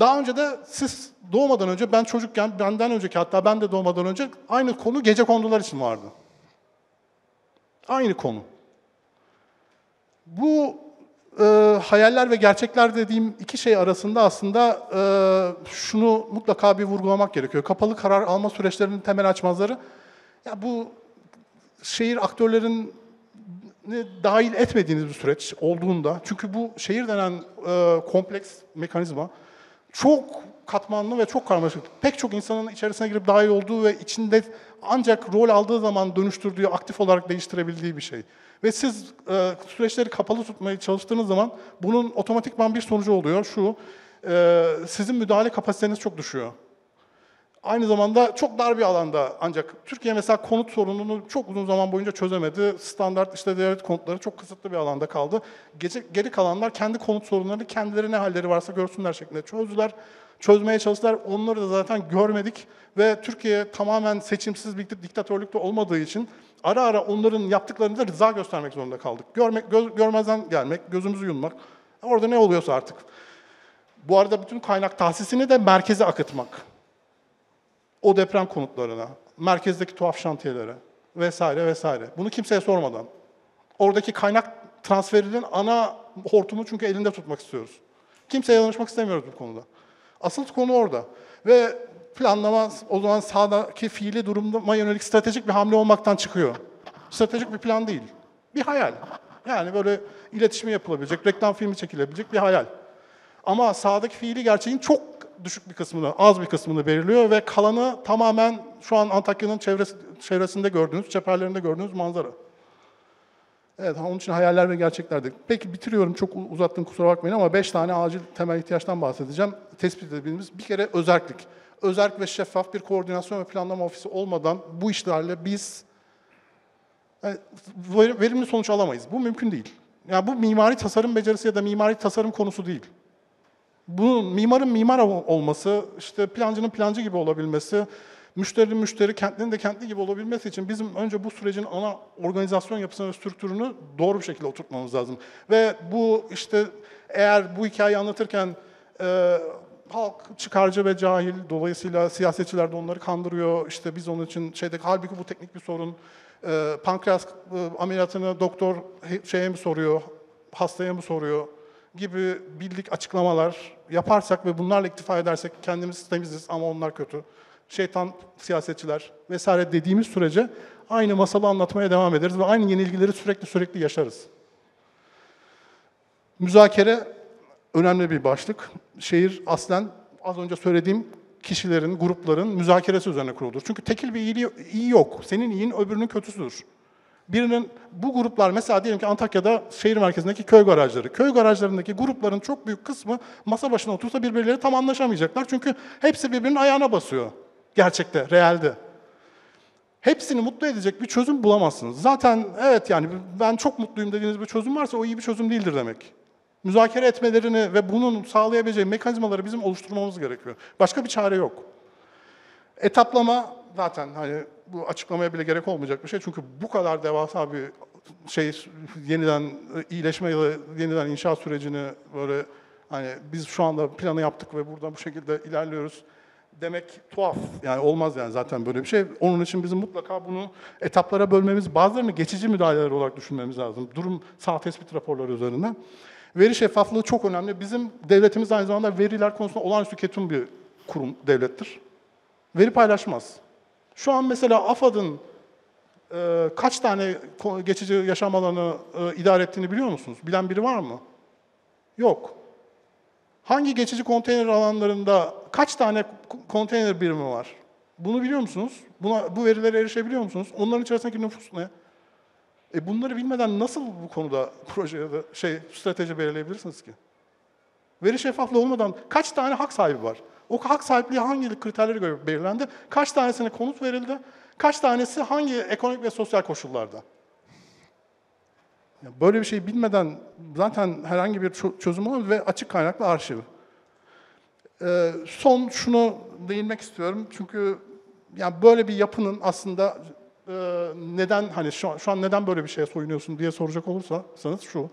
Daha önce de siz doğmadan önce, ben çocukken, benden önceki hatta ben de doğmadan önce aynı konu gece kondular için vardı. Aynı konu. Bu e, hayaller ve gerçekler dediğim iki şey arasında aslında e, şunu mutlaka bir vurgulamak gerekiyor. Kapalı karar alma süreçlerinin temel açmazları, ya bu şehir aktörlerin dahil etmediğiniz bir süreç olduğunda, çünkü bu şehir denen e, kompleks mekanizma çok katmanlı ve çok karmaşık. Pek çok insanın içerisine girip dahil olduğu ve içinde ancak rol aldığı zaman dönüştürdüğü, aktif olarak değiştirebildiği bir şey. Ve siz e, süreçleri kapalı tutmaya çalıştığınız zaman bunun otomatikman bir sonucu oluyor. Şu, e, sizin müdahale kapasiteniz çok düşüyor. Aynı zamanda çok dar bir alanda ancak Türkiye mesela konut sorununu çok uzun zaman boyunca çözemedi. Standart işte devlet konutları çok kısıtlı bir alanda kaldı. Gece, geri kalanlar kendi konut sorunlarını kendileri ne halleri varsa görsünler şeklinde çözdüler. Çözmeye çalıştılar. Onları da zaten görmedik ve Türkiye tamamen seçimsiz bir diktatörlükte olmadığı için ara ara onların yaptıklarını da rıza göstermek zorunda kaldık. Görmek, göz, görmezden gelmek, gözümüzü yummak. Orada ne oluyorsa artık. Bu arada bütün kaynak tahsisini de merkeze akıtmak o deprem konutlarına, merkezdeki tuhaf şantiyelere vesaire vesaire. Bunu kimseye sormadan. Oradaki kaynak transferinin ana hortumu çünkü elinde tutmak istiyoruz. Kimseye danışmak istemiyoruz bu konuda. Asıl konu orada. Ve planlama o zaman sahadaki fiili duruma yönelik stratejik bir hamle olmaktan çıkıyor. Stratejik bir plan değil. Bir hayal. Yani böyle iletişimi yapılabilecek, reklam filmi çekilebilecek bir hayal. Ama sahadaki fiili gerçeğin çok düşük bir kısmını, az bir kısmını belirliyor ve kalanı tamamen şu an Antakya'nın çevresi, çevresinde gördüğünüz, çeperlerinde gördüğünüz manzara. Evet, onun için hayaller ve gerçeklerdi. Peki bitiriyorum, çok uzattım kusura bakmayın ama beş tane acil temel ihtiyaçtan bahsedeceğim. Tespit edebildiğimiz bir kere özerklik. Özerk ve şeffaf bir koordinasyon ve planlama ofisi olmadan bu işlerle biz yani, verimli sonuç alamayız. Bu mümkün değil. Yani bu mimari tasarım becerisi ya da mimari tasarım konusu değil. Bunun mimarın mimar olması, işte plancının plancı gibi olabilmesi, müşterinin müşteri, kentlinin de kentli gibi olabilmesi için bizim önce bu sürecin ana organizasyon yapısını ve strüktürünü doğru bir şekilde oturtmamız lazım. Ve bu işte eğer bu hikayeyi anlatırken e, halk çıkarcı ve cahil, dolayısıyla siyasetçiler de onları kandırıyor. İşte biz onun için şeyde, halbuki bu teknik bir sorun. E, pankreas e, ameliyatını doktor şeye mi soruyor, hastaya mı soruyor? Gibi bildik açıklamalar yaparsak ve bunlarla iktifa edersek kendimiz temiziz ama onlar kötü. Şeytan siyasetçiler vesaire dediğimiz sürece aynı masalı anlatmaya devam ederiz ve aynı yenilgileri sürekli sürekli yaşarız. Müzakere önemli bir başlık. Şehir aslen az önce söylediğim kişilerin, grupların müzakeresi üzerine kurulur. Çünkü tekil bir iyi, iyi yok. Senin iyin öbürünün kötüsüdür. Birinin bu gruplar mesela diyelim ki Antakya'da şehir merkezindeki köy garajları. Köy garajlarındaki grupların çok büyük kısmı masa başına otursa birbirleri tam anlaşamayacaklar. Çünkü hepsi birbirinin ayağına basıyor. Gerçekte, realde. Hepsini mutlu edecek bir çözüm bulamazsınız. Zaten evet yani ben çok mutluyum dediğiniz bir çözüm varsa o iyi bir çözüm değildir demek. Müzakere etmelerini ve bunun sağlayabileceği mekanizmaları bizim oluşturmamız gerekiyor. Başka bir çare yok. Etaplama zaten hani bu açıklamaya bile gerek olmayacak bir şey. Çünkü bu kadar devasa bir şey yeniden iyileşme ya da yeniden inşaat sürecini böyle hani biz şu anda planı yaptık ve burada bu şekilde ilerliyoruz demek tuhaf. Yani olmaz yani zaten böyle bir şey. Onun için bizim mutlaka bunu etaplara bölmemiz, bazılarını geçici müdahaleler olarak düşünmemiz lazım. Durum sağ tespit raporları üzerinden. Veri şeffaflığı çok önemli. Bizim devletimiz aynı zamanda veriler konusunda olağanüstü ketum bir kurum, devlettir. Veri paylaşmaz. Şu an mesela AFAD'ın e, kaç tane geçici yaşam alanı e, idare ettiğini biliyor musunuz? Bilen biri var mı? Yok. Hangi geçici konteyner alanlarında kaç tane konteyner birimi var? Bunu biliyor musunuz? Buna, bu verilere erişebiliyor musunuz? Onların içerisindeki nüfus ne? E bunları bilmeden nasıl bu konuda proje ya da şey strateji belirleyebilirsiniz ki? Veri şeffaflığı olmadan kaç tane hak sahibi var? O hak sahipliği hangi kriterlere göre belirlendi? Kaç tanesine konut verildi? Kaç tanesi hangi ekonomik ve sosyal koşullarda? Böyle bir şey bilmeden zaten herhangi bir çö- çözüm olamaz ve açık kaynaklı arşiv. Ee, son şunu değinmek istiyorum çünkü yani böyle bir yapının aslında e, neden hani şu an, şu an neden böyle bir şeye soyunuyorsun diye soracak olursanız şu.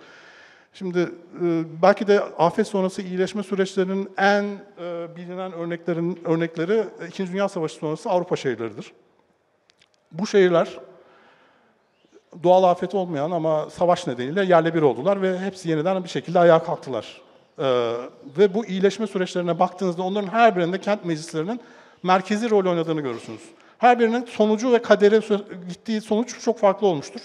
Şimdi e, belki de afet sonrası iyileşme süreçlerinin en e, bilinen örneklerin örnekleri e, İkinci Dünya Savaşı sonrası Avrupa şehirleridir. Bu şehirler doğal afet olmayan ama savaş nedeniyle yerle bir oldular ve hepsi yeniden bir şekilde ayağa kalktılar. Ve bu iyileşme süreçlerine baktığınızda onların her birinde kent meclislerinin merkezi rol oynadığını görürsünüz. Her birinin sonucu ve kaderi gittiği sonuç çok farklı olmuştur.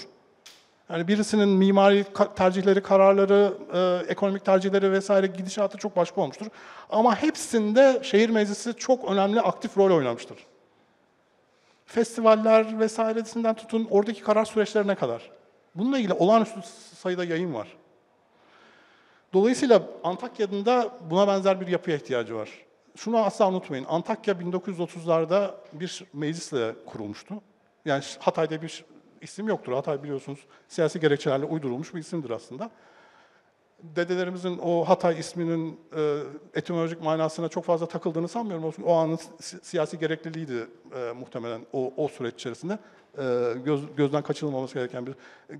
Yani birisinin mimari tercihleri, kararları, e, ekonomik tercihleri vesaire gidişatı çok başka olmuştur. Ama hepsinde şehir meclisi çok önemli aktif rol oynamıştır festivaller vesairesinden tutun oradaki karar süreçlerine kadar. Bununla ilgili olağanüstü sayıda yayın var. Dolayısıyla Antakya'nın da buna benzer bir yapıya ihtiyacı var. Şunu asla unutmayın. Antakya 1930'larda bir meclisle kurulmuştu. Yani Hatay'da bir isim yoktur. Hatay biliyorsunuz siyasi gerekçelerle uydurulmuş bir isimdir aslında. Dedelerimizin o Hatay isminin e, etimolojik manasına çok fazla takıldığını sanmıyorum. O, anın si- siyasi gerekliliğiydi e, muhtemelen o, o süreç içerisinde. E, göz, gözden kaçırılmaması gereken bir,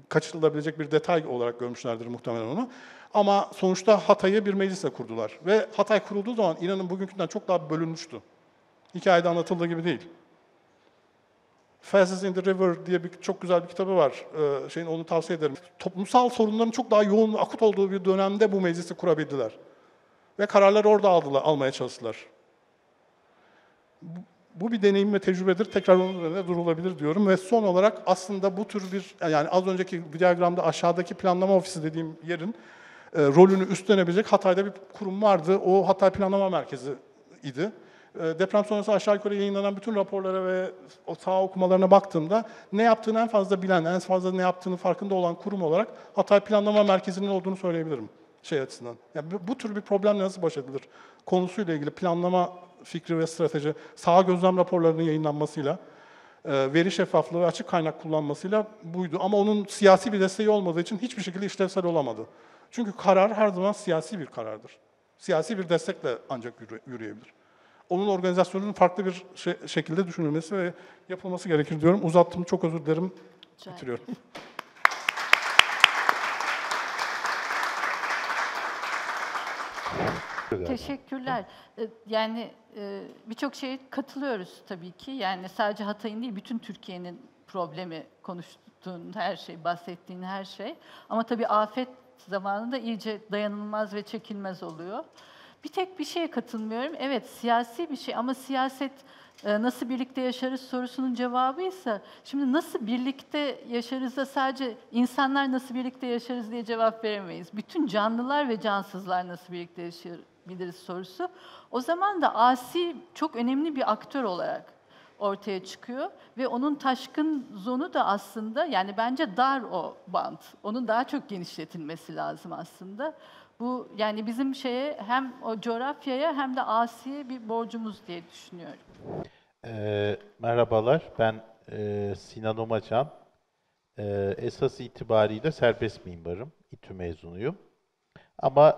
kaçırılabilecek bir detay olarak görmüşlerdir muhtemelen onu. Ama sonuçta Hatay'ı bir meclisle kurdular. Ve Hatay kurulduğu zaman inanın bugünkünden çok daha bölünmüştü. Hikayede anlatıldığı gibi değil. Fastest in the River diye bir çok güzel bir kitabı var. Ee, şeyin onu tavsiye ederim. Toplumsal sorunların çok daha yoğun, akut olduğu bir dönemde bu meclisi kurabildiler. Ve kararları orada aldılar, almaya çalıştılar. Bu, bu bir deneyim ve tecrübedir. Tekrar onun üzerine durulabilir diyorum. Ve son olarak aslında bu tür bir, yani az önceki diyagramda aşağıdaki planlama ofisi dediğim yerin e, rolünü üstlenebilecek Hatay'da bir kurum vardı. O Hatay Planlama Merkezi idi. E, Deprem sonrası aşağı yukarı yayınlanan bütün raporlara ve o sağ okumalarına baktığımda ne yaptığını en fazla bilen, en fazla ne yaptığını farkında olan kurum olarak Hatay Planlama Merkezi'nin olduğunu söyleyebilirim şey açısından. Yani bu, tür bir problemle nasıl baş edilir konusuyla ilgili planlama fikri ve strateji, sağ gözlem raporlarının yayınlanmasıyla, e, veri şeffaflığı ve açık kaynak kullanmasıyla buydu. Ama onun siyasi bir desteği olmadığı için hiçbir şekilde işlevsel olamadı. Çünkü karar her zaman siyasi bir karardır. Siyasi bir destekle ancak yürü- yürüyebilir. Onun organizasyonunun farklı bir şey- şekilde düşünülmesi ve yapılması gerekir diyorum. Uzattım, çok özür dilerim. Rica Bitiriyorum. Teşekkürler. Ee, Yani e, birçok şeye katılıyoruz tabii ki. Yani sadece Hatay'ın değil, bütün Türkiye'nin problemi konuştuğun her şey, bahsettiğin her şey. Ama tabii afet zamanında iyice dayanılmaz ve çekilmez oluyor. Bir tek bir şeye katılmıyorum. Evet siyasi bir şey ama siyaset e, nasıl birlikte yaşarız sorusunun cevabı ise şimdi nasıl birlikte yaşarız da sadece insanlar nasıl birlikte yaşarız diye cevap veremeyiz. Bütün canlılar ve cansızlar nasıl birlikte yaşayabiliriz sorusu. O zaman da asi çok önemli bir aktör olarak ortaya çıkıyor ve onun taşkın zonu da aslında yani bence dar o bant. Onun daha çok genişletilmesi lazım aslında. Bu yani bizim şeye hem o coğrafyaya hem de asiye bir borcumuz diye düşünüyorum. Ee, merhabalar, ben e, Sinan Omacan. Ee, esas itibariyle serbest mimarım, İTÜ mezunuyum. Ama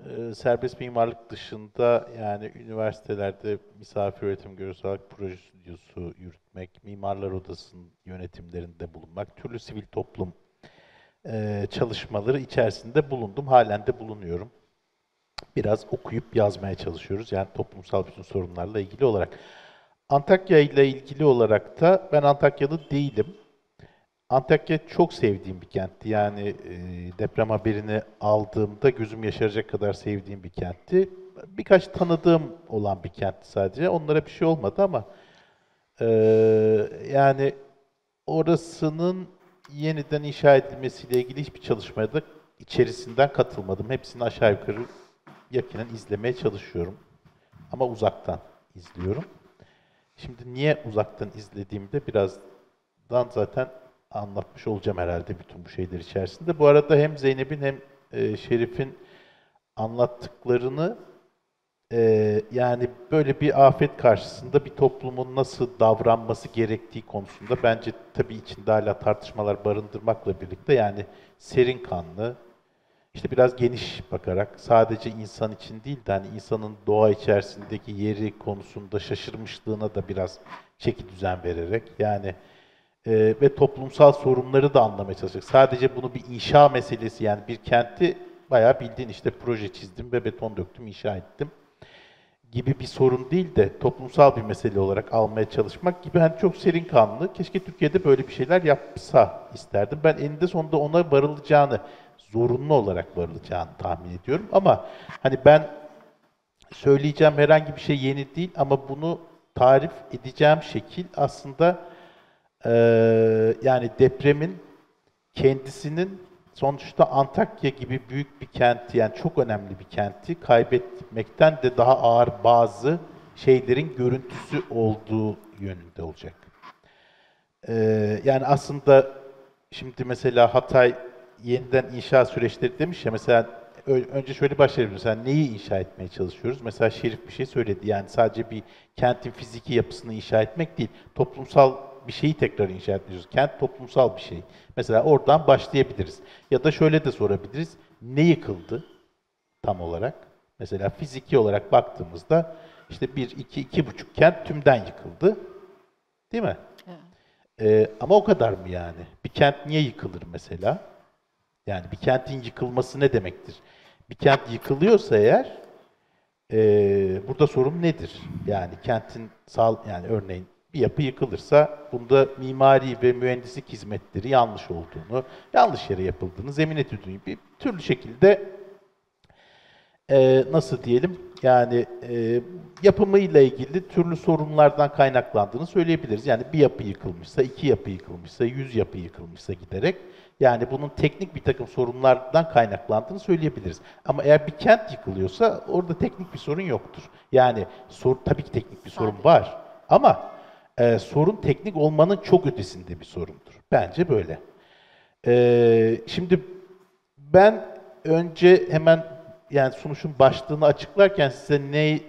e, serbest mimarlık dışında yani üniversitelerde misafir öğretim olarak proje stüdyosu yürütmek, mimarlar odasının yönetimlerinde bulunmak, türlü sivil toplum e, çalışmaları içerisinde bulundum. Halen de bulunuyorum. Biraz okuyup yazmaya çalışıyoruz. Yani toplumsal bütün sorunlarla ilgili olarak. Antakya ile ilgili olarak da ben Antakyalı değilim. Antakya çok sevdiğim bir kentti. Yani e, deprem haberini aldığımda gözüm yaşaracak kadar sevdiğim bir kentti. Birkaç tanıdığım olan bir kentti sadece. Onlara bir şey olmadı ama e, yani orasının yeniden inşa edilmesiyle ilgili hiçbir çalışmaya da içerisinden katılmadım. Hepsini aşağı yukarı yakinen izlemeye çalışıyorum. Ama uzaktan izliyorum. Şimdi niye uzaktan izlediğimde birazdan zaten anlatmış olacağım herhalde bütün bu şeyler içerisinde. Bu arada hem Zeynep'in hem e, Şerif'in anlattıklarını e, yani böyle bir afet karşısında bir toplumun nasıl davranması gerektiği konusunda bence tabii içinde hala tartışmalar barındırmakla birlikte yani serin kanlı, işte biraz geniş bakarak sadece insan için değil de hani insanın doğa içerisindeki yeri konusunda şaşırmışlığına da biraz çeki düzen vererek yani e, ve toplumsal sorunları da anlamaya çalışacak. Sadece bunu bir inşa meselesi yani bir kenti bayağı bildiğin işte proje çizdim ve beton döktüm, inşa ettim gibi bir sorun değil de toplumsal bir mesele olarak almaya çalışmak gibi hani çok serin kanlı. Keşke Türkiye'de böyle bir şeyler yapsa isterdim. Ben eninde sonunda ona varılacağını, zorunlu olarak varılacağını tahmin ediyorum. Ama hani ben söyleyeceğim herhangi bir şey yeni değil ama bunu tarif edeceğim şekil aslında e, yani depremin kendisinin sonuçta Antakya gibi büyük bir kenti yani çok önemli bir kenti kaybetmekten de daha ağır bazı şeylerin görüntüsü olduğu yönünde olacak. Ee, yani aslında şimdi mesela Hatay yeniden inşa süreçleri demiş ya mesela önce şöyle başlayalım. Mesela neyi inşa etmeye çalışıyoruz? Mesela Şerif bir şey söyledi. Yani sadece bir kentin fiziki yapısını inşa etmek değil. Toplumsal bir şeyi tekrar inşa etmiyoruz. Kent toplumsal bir şey. Mesela oradan başlayabiliriz. Ya da şöyle de sorabiliriz. Ne yıkıldı tam olarak? Mesela fiziki olarak baktığımızda işte bir, iki, iki buçuk kent tümden yıkıldı. Değil mi? Evet. Ee, ama o kadar mı yani? Bir kent niye yıkılır mesela? Yani bir kentin yıkılması ne demektir? Bir kent yıkılıyorsa eğer, e, burada sorun nedir? Yani kentin sağ, yani örneğin bir yapı yıkılırsa bunda mimari ve mühendislik hizmetleri yanlış olduğunu, yanlış yere yapıldığını, zemin etüdüğünü bir türlü şekilde e, nasıl diyelim yani e, yapımıyla ilgili türlü sorunlardan kaynaklandığını söyleyebiliriz. Yani bir yapı yıkılmışsa, iki yapı yıkılmışsa, yüz yapı yıkılmışsa giderek yani bunun teknik bir takım sorunlardan kaynaklandığını söyleyebiliriz. Ama eğer bir kent yıkılıyorsa orada teknik bir sorun yoktur. Yani sor, tabii ki teknik bir sorun var ama e, sorun teknik olmanın çok ötesinde bir sorundur. Bence böyle. E, şimdi ben önce hemen yani sunuşun başlığını açıklarken size neyi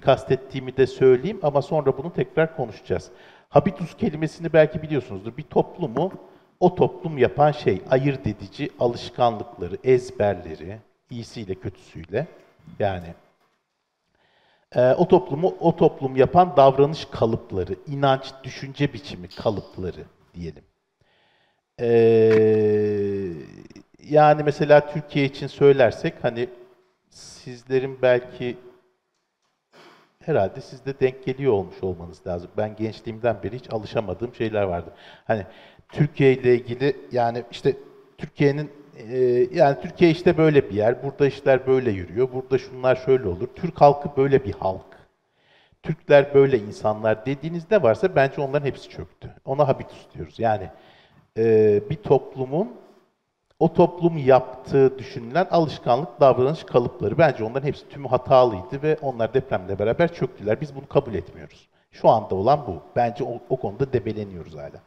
kastettiğimi de söyleyeyim ama sonra bunu tekrar konuşacağız. Habitus kelimesini belki biliyorsunuzdur. Bir toplumu o toplum yapan şey, ayırt edici alışkanlıkları, ezberleri, iyisiyle kötüsüyle yani e, o toplumu o toplum yapan davranış kalıpları, inanç, düşünce biçimi kalıpları diyelim. E, yani mesela Türkiye için söylersek hani sizlerin belki herhalde sizde denk geliyor olmuş olmanız lazım. Ben gençliğimden beri hiç alışamadığım şeyler vardı. Hani Türkiye ile ilgili yani işte Türkiye'nin e, yani Türkiye işte böyle bir yer, burada işler böyle yürüyor, burada şunlar şöyle olur. Türk halkı böyle bir halk. Türkler böyle insanlar dediğiniz ne varsa bence onların hepsi çöktü. Ona habitus diyoruz. Yani e, bir toplumun o toplum yaptığı düşünülen alışkanlık, davranış kalıpları bence onların hepsi tümü hatalıydı ve onlar depremle beraber çöktüler. Biz bunu kabul etmiyoruz. Şu anda olan bu. Bence o, o konuda debeleniyoruz hala.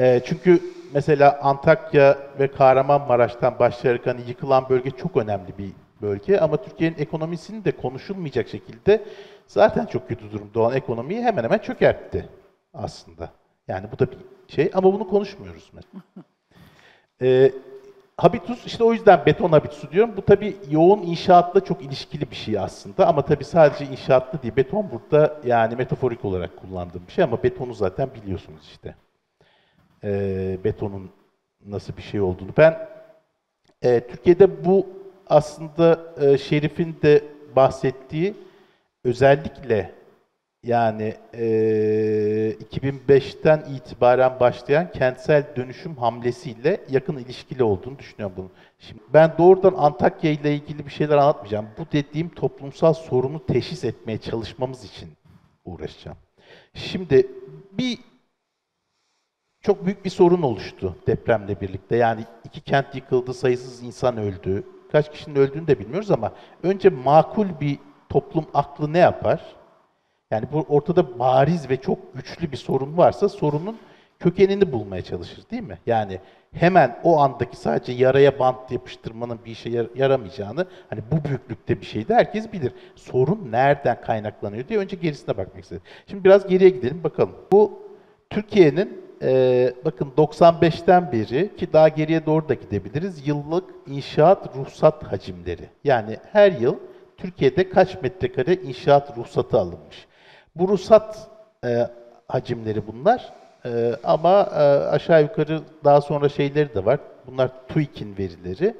E, çünkü mesela Antakya ve Kahramanmaraş'tan başlayarak hani yıkılan bölge çok önemli bir bölge ama Türkiye'nin ekonomisini de konuşulmayacak şekilde zaten çok kötü durumda olan ekonomiyi hemen hemen çökertti aslında. Yani bu da bir şey ama bunu konuşmuyoruz mesela. Ee, Habitus işte o yüzden beton habitusu diyorum. Bu tabii yoğun inşaatla çok ilişkili bir şey aslında ama tabii sadece inşaatlı değil. Beton burada yani metaforik olarak kullandığım bir şey ama betonu zaten biliyorsunuz işte. Ee, betonun nasıl bir şey olduğunu. Ben e, Türkiye'de bu aslında e, Şerif'in de bahsettiği özellikle yani e, 2005'ten itibaren başlayan kentsel dönüşüm hamlesiyle yakın ilişkili olduğunu düşünüyorum bunu. Şimdi ben doğrudan Antakya ile ilgili bir şeyler anlatmayacağım. Bu dediğim toplumsal sorunu teşhis etmeye çalışmamız için uğraşacağım. Şimdi bir çok büyük bir sorun oluştu depremle birlikte. Yani iki kent yıkıldı, sayısız insan öldü. Kaç kişinin öldüğünü de bilmiyoruz ama önce makul bir toplum aklı ne yapar? Yani bu ortada bariz ve çok güçlü bir sorun varsa sorunun kökenini bulmaya çalışır değil mi? Yani hemen o andaki sadece yaraya bant yapıştırmanın bir işe yar- yaramayacağını, hani bu büyüklükte bir şeydi herkes bilir. Sorun nereden kaynaklanıyor diye önce gerisine bakmak istedim. Şimdi biraz geriye gidelim bakalım. Bu Türkiye'nin e, bakın 95'ten beri ki daha geriye doğru da gidebiliriz yıllık inşaat ruhsat hacimleri. Yani her yıl Türkiye'de kaç metrekare inşaat ruhsatı alınmış. Bu ruhsat e, hacimleri bunlar. E, ama e, aşağı yukarı daha sonra şeyleri de var. Bunlar TÜİK'in verileri.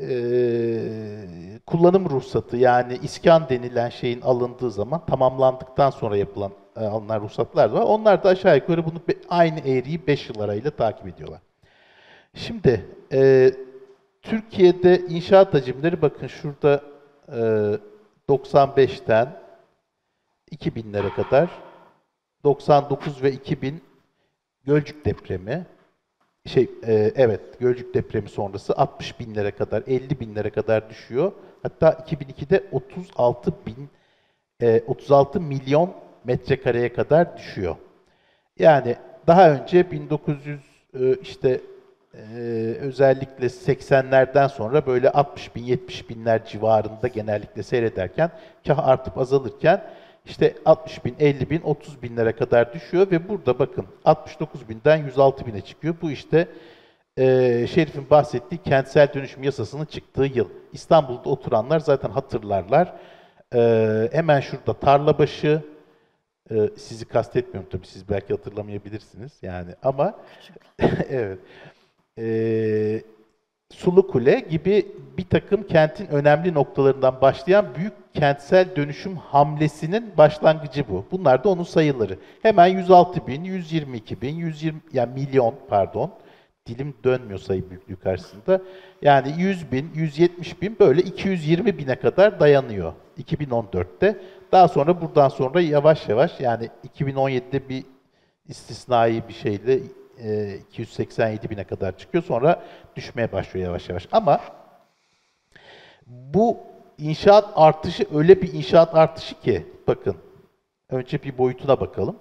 E, kullanım ruhsatı yani iskan denilen şeyin alındığı zaman tamamlandıktan sonra yapılan alınan ruhsatlar da var. Onlar da aşağı yukarı bunu aynı eğriyi 5 yıl arayla takip ediyorlar. Şimdi e, Türkiye'de inşaat hacimleri bakın şurada e, 95'ten 2000'lere kadar 99 ve 2000 Gölcük depremi şey e, evet Gölcük depremi sonrası 60 binlere kadar 50 binlere kadar düşüyor. Hatta 2002'de 36 bin e, 36 milyon metrekareye kadar düşüyor. Yani daha önce 1900 e, işte e, özellikle 80'lerden sonra böyle 60 bin 70 binler civarında genellikle seyrederken kah artıp azalırken işte 60 bin, 50 bin, 30 binlere kadar düşüyor ve burada bakın 69 binden 106 bine çıkıyor. Bu işte e, Şerif'in bahsettiği kentsel dönüşüm yasasının çıktığı yıl. İstanbul'da oturanlar zaten hatırlarlar. E, hemen şurada Tarlabaşı, e, sizi kastetmiyorum tabii siz belki hatırlamayabilirsiniz yani ama evet. E, Sulu Kule gibi bir takım kentin önemli noktalarından başlayan büyük kentsel dönüşüm hamlesinin başlangıcı bu. Bunlar da onun sayıları. Hemen 106 bin, 122 bin, 120, yani milyon pardon. Dilim dönmüyor sayı büyüklüğü karşısında. Yani 100 bin, 170 bin böyle 220 bine kadar dayanıyor 2014'te. Daha sonra buradan sonra yavaş yavaş yani 2017'de bir istisnai bir şeyle e, 287 bine kadar çıkıyor. Sonra düşmeye başlıyor yavaş yavaş. Ama bu inşaat artışı öyle bir inşaat artışı ki bakın önce bir boyutuna bakalım.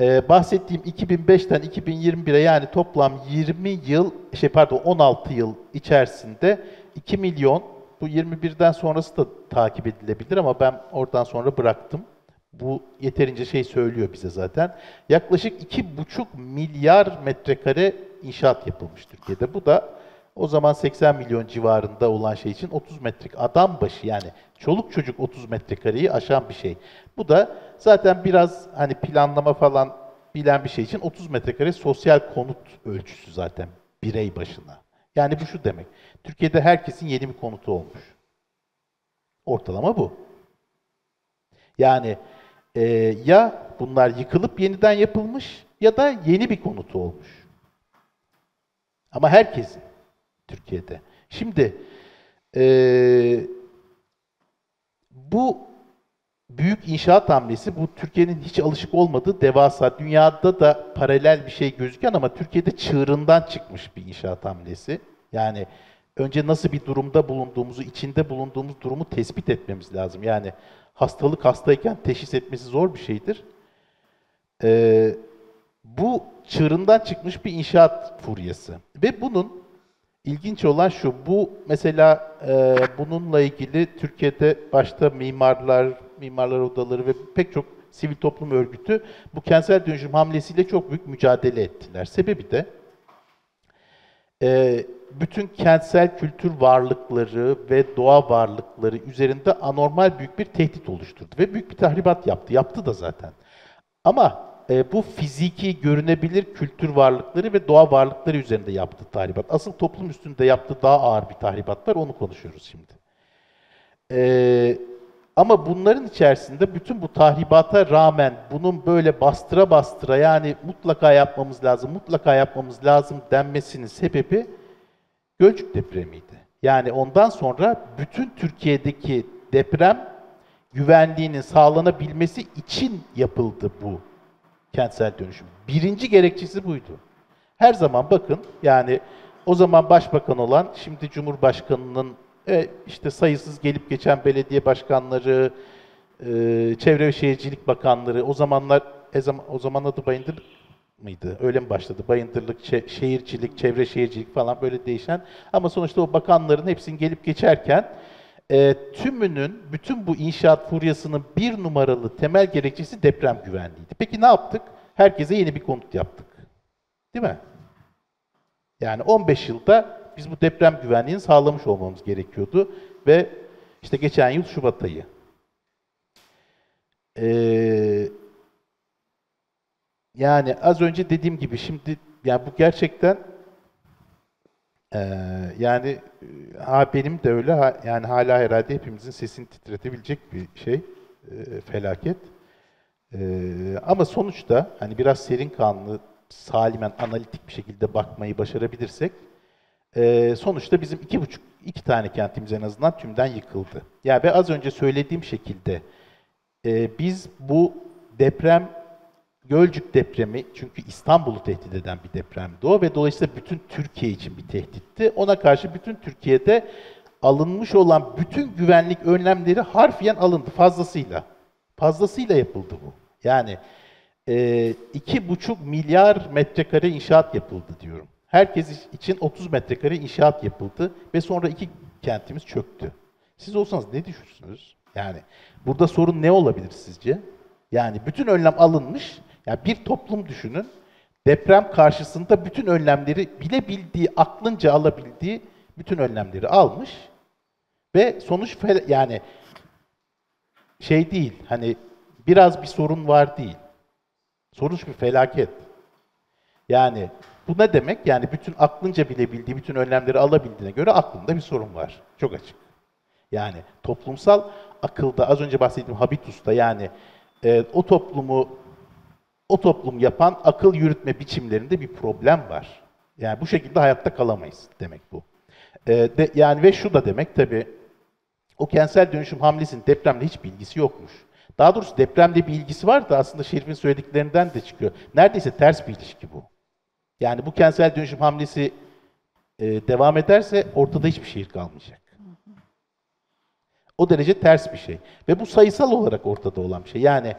Ee, bahsettiğim 2005'ten 2021'e yani toplam 20 yıl, şey pardon 16 yıl içerisinde 2 milyon, bu 21'den sonrası da takip edilebilir ama ben oradan sonra bıraktım. Bu yeterince şey söylüyor bize zaten. Yaklaşık 2,5 milyar metrekare inşaat yapılmış Türkiye'de. Bu da o zaman 80 milyon civarında olan şey için 30 metrik adam başı yani çoluk çocuk 30 metrekareyi aşan bir şey. Bu da zaten biraz hani planlama falan bilen bir şey için 30 metrekare sosyal konut ölçüsü zaten birey başına. Yani bu şu demek. Türkiye'de herkesin yeni bir konutu olmuş. Ortalama bu. Yani e, ya bunlar yıkılıp yeniden yapılmış ya da yeni bir konutu olmuş. Ama herkesin Türkiye'de. Şimdi e, bu büyük inşaat hamlesi bu Türkiye'nin hiç alışık olmadığı devasa dünyada da paralel bir şey gözüken ama Türkiye'de çığırından çıkmış bir inşaat hamlesi. Yani önce nasıl bir durumda bulunduğumuzu, içinde bulunduğumuz durumu tespit etmemiz lazım. Yani hastalık hastayken teşhis etmesi zor bir şeydir. Ee, bu çığırından çıkmış bir inşaat furyası. Ve bunun ilginç olan şu, bu mesela e, bununla ilgili Türkiye'de başta mimarlar, mimarlar odaları ve pek çok sivil toplum örgütü bu kentsel dönüşüm hamlesiyle çok büyük mücadele ettiler. Sebebi de e, bütün kentsel kültür varlıkları ve doğa varlıkları üzerinde anormal büyük bir tehdit oluşturdu ve büyük bir tahribat yaptı. Yaptı da zaten. Ama e, bu fiziki, görünebilir kültür varlıkları ve doğa varlıkları üzerinde yaptığı tahribat. Asıl toplum üstünde yaptığı daha ağır bir tahribat var, onu konuşuyoruz şimdi. E, ama bunların içerisinde bütün bu tahribata rağmen bunun böyle bastıra bastıra yani mutlaka yapmamız lazım, mutlaka yapmamız lazım denmesinin sebebi Gölcük depremiydi. Yani ondan sonra bütün Türkiye'deki deprem güvenliğinin sağlanabilmesi için yapıldı bu kentsel dönüşüm. Birinci gerekçesi buydu. Her zaman bakın yani o zaman başbakan olan şimdi Cumhurbaşkanı'nın e, işte sayısız gelip geçen belediye başkanları, e, Çevre ve Şehircilik Bakanları o zamanlar e o zaman adı Bayındır mıydı? Öyle mi başladı? Bayındırlık, şe- şehircilik, çevre şehircilik falan böyle değişen. Ama sonuçta o bakanların hepsinin gelip geçerken e, tümünün, bütün bu inşaat furyasının bir numaralı temel gerekçesi deprem güvenliğiydi. Peki ne yaptık? Herkese yeni bir konut yaptık. Değil mi? Yani 15 yılda biz bu deprem güvenliğini sağlamış olmamız gerekiyordu. Ve işte geçen yıl Şubat ayı. Ee, yani az önce dediğim gibi şimdi yani bu gerçekten eee, yani e, ha benim de öyle ha, yani hala herhalde hepimizin sesini titretebilecek bir şey eee, felaket. Eee, ama sonuçta hani biraz serin kanlı, salimen, analitik bir şekilde bakmayı başarabilirsek eee, sonuçta bizim iki buçuk iki tane kentimiz en azından tümden yıkıldı. Yani ve az önce söylediğim şekilde eee, biz bu deprem Gölcük depremi çünkü İstanbul'u tehdit eden bir depremdi o ve dolayısıyla bütün Türkiye için bir tehditti. Ona karşı bütün Türkiye'de alınmış olan bütün güvenlik önlemleri harfiyen alındı fazlasıyla. Fazlasıyla yapıldı bu. Yani e, iki buçuk milyar metrekare inşaat yapıldı diyorum. Herkes için 30 metrekare inşaat yapıldı ve sonra iki kentimiz çöktü. Siz olsanız ne düşünürsünüz? Yani burada sorun ne olabilir sizce? Yani bütün önlem alınmış. Yani bir toplum düşünün. Deprem karşısında bütün önlemleri bilebildiği, aklınca alabildiği bütün önlemleri almış. Ve sonuç yani şey değil. Hani biraz bir sorun var değil. Sonuç bir felaket. Yani bu ne demek? Yani bütün aklınca bilebildiği, bütün önlemleri alabildiğine göre aklında bir sorun var. Çok açık. Yani toplumsal akılda, az önce bahsettiğim habitusta yani e, o toplumu o toplum yapan akıl yürütme biçimlerinde bir problem var. Yani bu şekilde hayatta kalamayız demek bu. E, de, yani ve şu da demek tabii o kentsel dönüşüm hamlesinin depremle hiç bilgisi yokmuş. Daha doğrusu depremle bir ilgisi var da aslında Şerif'in söylediklerinden de çıkıyor. Neredeyse ters bir ilişki bu. Yani bu kentsel dönüşüm hamlesi e, devam ederse ortada hiçbir şehir kalmayacak. O derece ters bir şey. Ve bu sayısal olarak ortada olan bir şey. Yani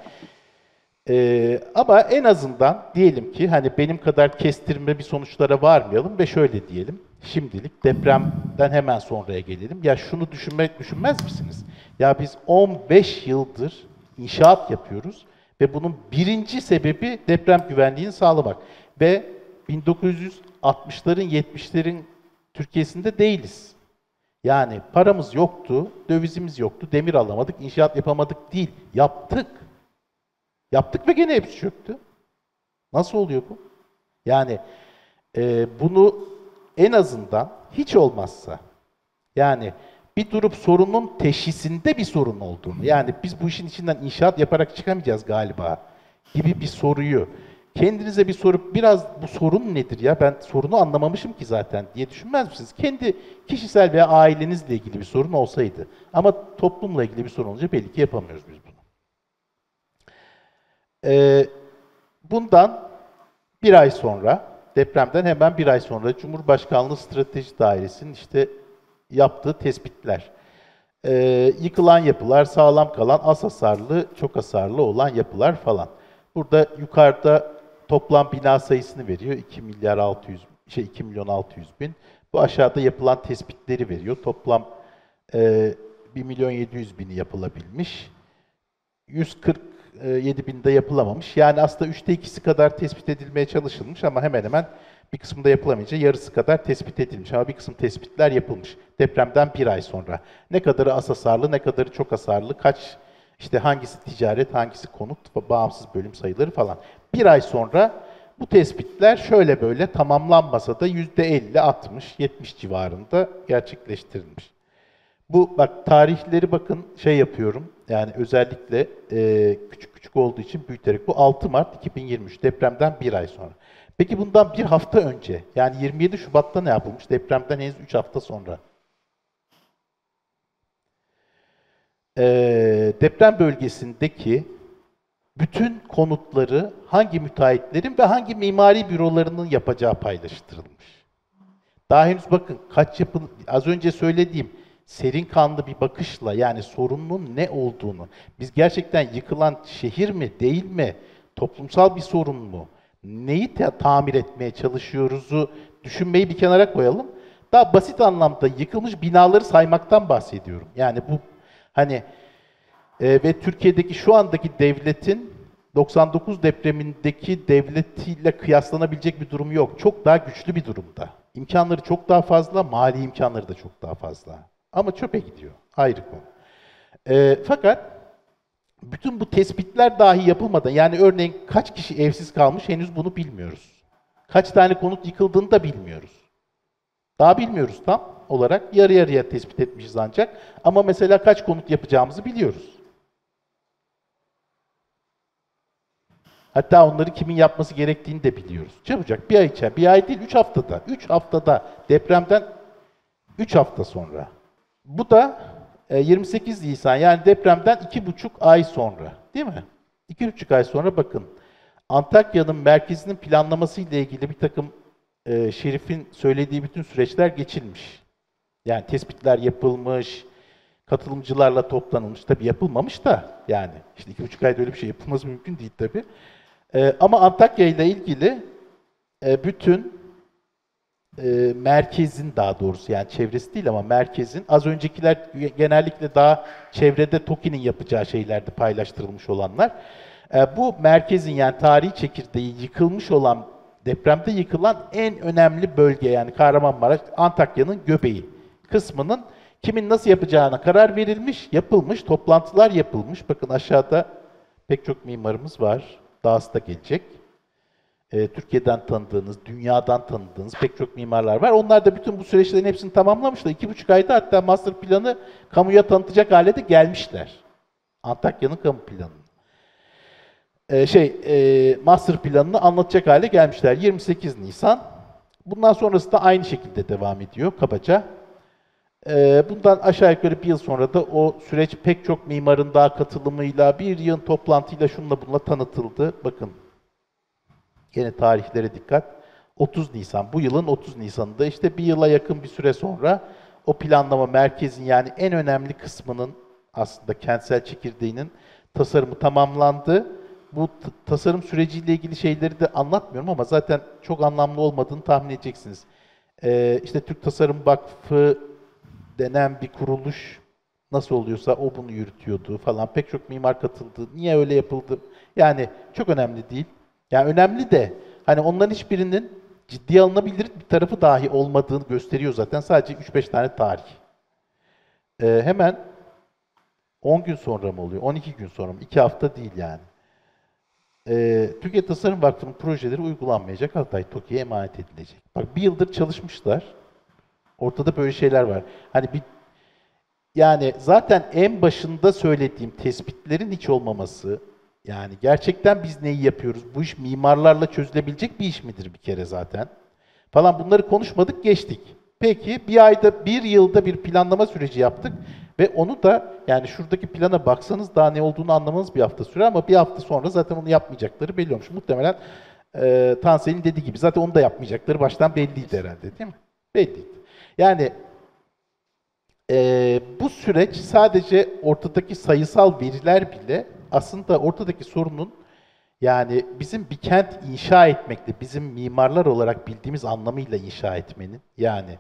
e, ama en azından diyelim ki hani benim kadar kestirme bir sonuçlara varmayalım ve şöyle diyelim. Şimdilik depremden hemen sonraya gelelim. Ya şunu düşünme, düşünmez misiniz? Ya biz 15 yıldır inşaat yapıyoruz ve bunun birinci sebebi deprem güvenliğini sağlamak. Ve 1960'ların 70'lerin Türkiye'sinde değiliz. Yani paramız yoktu, dövizimiz yoktu, demir alamadık, inşaat yapamadık değil. Yaptık. Yaptık ve gene hepsi çöktü. Nasıl oluyor bu? Yani e, bunu en azından hiç olmazsa yani bir durup sorunun teşhisinde bir sorun olduğunu, yani biz bu işin içinden inşaat yaparak çıkamayacağız galiba gibi bir soruyu kendinize bir sorup biraz bu sorun nedir ya ben sorunu anlamamışım ki zaten diye düşünmez misiniz? Kendi kişisel veya ailenizle ilgili bir sorun olsaydı ama toplumla ilgili bir sorun olunca belli ki yapamıyoruz biz bunu. Ee, bundan bir ay sonra, depremden hemen bir ay sonra Cumhurbaşkanlığı Strateji Dairesi'nin işte yaptığı tespitler. Ee, yıkılan yapılar, sağlam kalan, az hasarlı, çok hasarlı olan yapılar falan. Burada yukarıda toplam bina sayısını veriyor. 2 milyar 600 şey 2 milyon 600 bin. Bu aşağıda yapılan tespitleri veriyor. Toplam e, 1 milyon 700 bini yapılabilmiş. 140 e, 7000'de yapılamamış. Yani aslında üçte ikisi kadar tespit edilmeye çalışılmış ama hemen hemen bir kısmında yapılamayınca yarısı kadar tespit edilmiş. Ama bir kısım tespitler yapılmış. Depremden bir ay sonra. Ne kadarı az hasarlı, ne kadarı çok hasarlı, kaç işte hangisi ticaret, hangisi konut, bağımsız bölüm sayıları falan. Bir ay sonra bu tespitler şöyle böyle tamamlanmasa da %50, 60, 70 civarında gerçekleştirilmiş. Bu bak tarihleri bakın şey yapıyorum. Yani özellikle e, küçük küçük olduğu için büyüterek bu 6 Mart 2023 depremden bir ay sonra. Peki bundan bir hafta önce yani 27 Şubat'ta ne yapılmış? Depremden henüz 3 hafta sonra. E, deprem bölgesindeki bütün konutları hangi müteahhitlerin ve hangi mimari bürolarının yapacağı paylaştırılmış. Daha henüz bakın kaç yapıl az önce söylediğim serin kanlı bir bakışla yani sorunun ne olduğunu, biz gerçekten yıkılan şehir mi, değil mi, toplumsal bir sorun mu, neyi ta- tamir etmeye çalışıyoruzu düşünmeyi bir kenara koyalım. Daha basit anlamda yıkılmış binaları saymaktan bahsediyorum. Yani bu hani e, ve Türkiye'deki şu andaki devletin 99 depremindeki devletiyle kıyaslanabilecek bir durum yok. Çok daha güçlü bir durumda. İmkanları çok daha fazla, mali imkanları da çok daha fazla. Ama çöpe gidiyor. Ayrı konu. E, fakat bütün bu tespitler dahi yapılmadan, yani örneğin kaç kişi evsiz kalmış henüz bunu bilmiyoruz. Kaç tane konut yıkıldığını da bilmiyoruz. Daha bilmiyoruz tam olarak. Yarı yarıya tespit etmişiz ancak. Ama mesela kaç konut yapacağımızı biliyoruz. Hatta onları kimin yapması gerektiğini de biliyoruz. Çabucak bir ay içer, bir ay değil, üç haftada. Üç haftada depremden üç hafta sonra. Bu da e, 28 Nisan yani depremden iki buçuk ay sonra. Değil mi? İki buçuk ay sonra bakın. Antakya'nın merkezinin planlaması ile ilgili bir takım e, Şerif'in söylediği bütün süreçler geçilmiş. Yani tespitler yapılmış, katılımcılarla toplanılmış. Tabii yapılmamış da yani. işte iki buçuk ayda öyle bir şey yapılması mümkün değil tabii. Ee, ama Antakya ile ilgili e, bütün e, merkezin daha doğrusu yani çevresi değil ama merkezin az öncekiler genellikle daha çevrede TOKİ'nin yapacağı şeylerdi paylaştırılmış olanlar. E, bu merkezin yani tarihi çekirdeği yıkılmış olan depremde yıkılan en önemli bölge yani Kahramanmaraş Antakya'nın göbeği kısmının kimin nasıl yapacağına karar verilmiş, yapılmış, toplantılar yapılmış. Bakın aşağıda pek çok mimarımız var. Dahası da gelecek. Ee, Türkiye'den tanıdığınız, dünyadan tanıdığınız pek çok mimarlar var. Onlar da bütün bu süreçlerin hepsini tamamlamışlar. İki buçuk ayda hatta master planı kamuya tanıtacak hale de gelmişler. Antakya'nın kamu planı. Ee, şey, e, master planını anlatacak hale gelmişler. 28 Nisan. Bundan sonrası da aynı şekilde devam ediyor kabaca. Ee, bundan aşağı yukarı bir yıl sonra da o süreç pek çok mimarın daha katılımıyla, bir yıl toplantıyla şunla bununla tanıtıldı. Bakın, yine tarihlere dikkat. 30 Nisan, bu yılın 30 Nisan'ında işte bir yıla yakın bir süre sonra o planlama merkezin yani en önemli kısmının aslında kentsel çekirdeğinin tasarımı tamamlandı. Bu tasarım süreciyle ilgili şeyleri de anlatmıyorum ama zaten çok anlamlı olmadığını tahmin edeceksiniz. Ee, işte Türk Tasarım Vakfı denen bir kuruluş nasıl oluyorsa o bunu yürütüyordu falan. Pek çok mimar katıldı. Niye öyle yapıldı? Yani çok önemli değil. Yani önemli de hani onların hiçbirinin ciddiye alınabilir bir tarafı dahi olmadığını gösteriyor zaten. Sadece 3-5 tane tarih. Ee, hemen 10 gün sonra mı oluyor? 12 gün sonra mı? 2 hafta değil yani. Ee, Türkiye Tasarım Vakfı'nın projeleri uygulanmayacak. Hatay TOKİ'ye emanet edilecek. Bak bir yıldır çalışmışlar. Ortada böyle şeyler var. Hani bir yani zaten en başında söylediğim tespitlerin hiç olmaması, yani gerçekten biz neyi yapıyoruz? Bu iş mimarlarla çözülebilecek bir iş midir bir kere zaten? Falan bunları konuşmadık, geçtik. Peki bir ayda, bir yılda bir planlama süreci yaptık ve onu da yani şuradaki plana baksanız daha ne olduğunu anlamanız bir hafta sürer ama bir hafta sonra zaten onu yapmayacakları belli olmuş. Muhtemelen e, Tansel'in dediği gibi zaten onu da yapmayacakları baştan belliydi herhalde değil mi? Belliydi. Yani e, bu süreç sadece ortadaki sayısal veriler bile aslında ortadaki sorunun yani bizim bir kent inşa etmekte, bizim mimarlar olarak bildiğimiz anlamıyla inşa etmenin, yani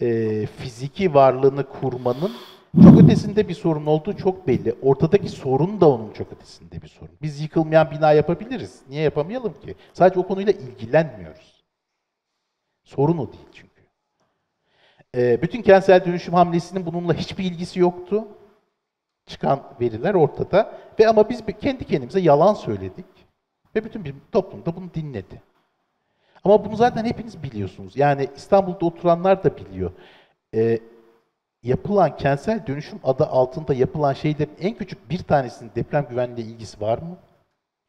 e, fiziki varlığını kurmanın çok ötesinde bir sorun olduğu çok belli. Ortadaki sorun da onun çok ötesinde bir sorun. Biz yıkılmayan bina yapabiliriz. Niye yapamayalım ki? Sadece o konuyla ilgilenmiyoruz. Sorun o değil çünkü. Ee, bütün kentsel dönüşüm hamlesinin bununla hiçbir ilgisi yoktu. Çıkan veriler ortada. Ve ama biz kendi kendimize yalan söyledik. Ve bütün bir toplum da bunu dinledi. Ama bunu zaten hepiniz biliyorsunuz. Yani İstanbul'da oturanlar da biliyor. Ee, yapılan kentsel dönüşüm adı altında yapılan şeylerin en küçük bir tanesinin deprem güvenliğiyle ilgisi var mı?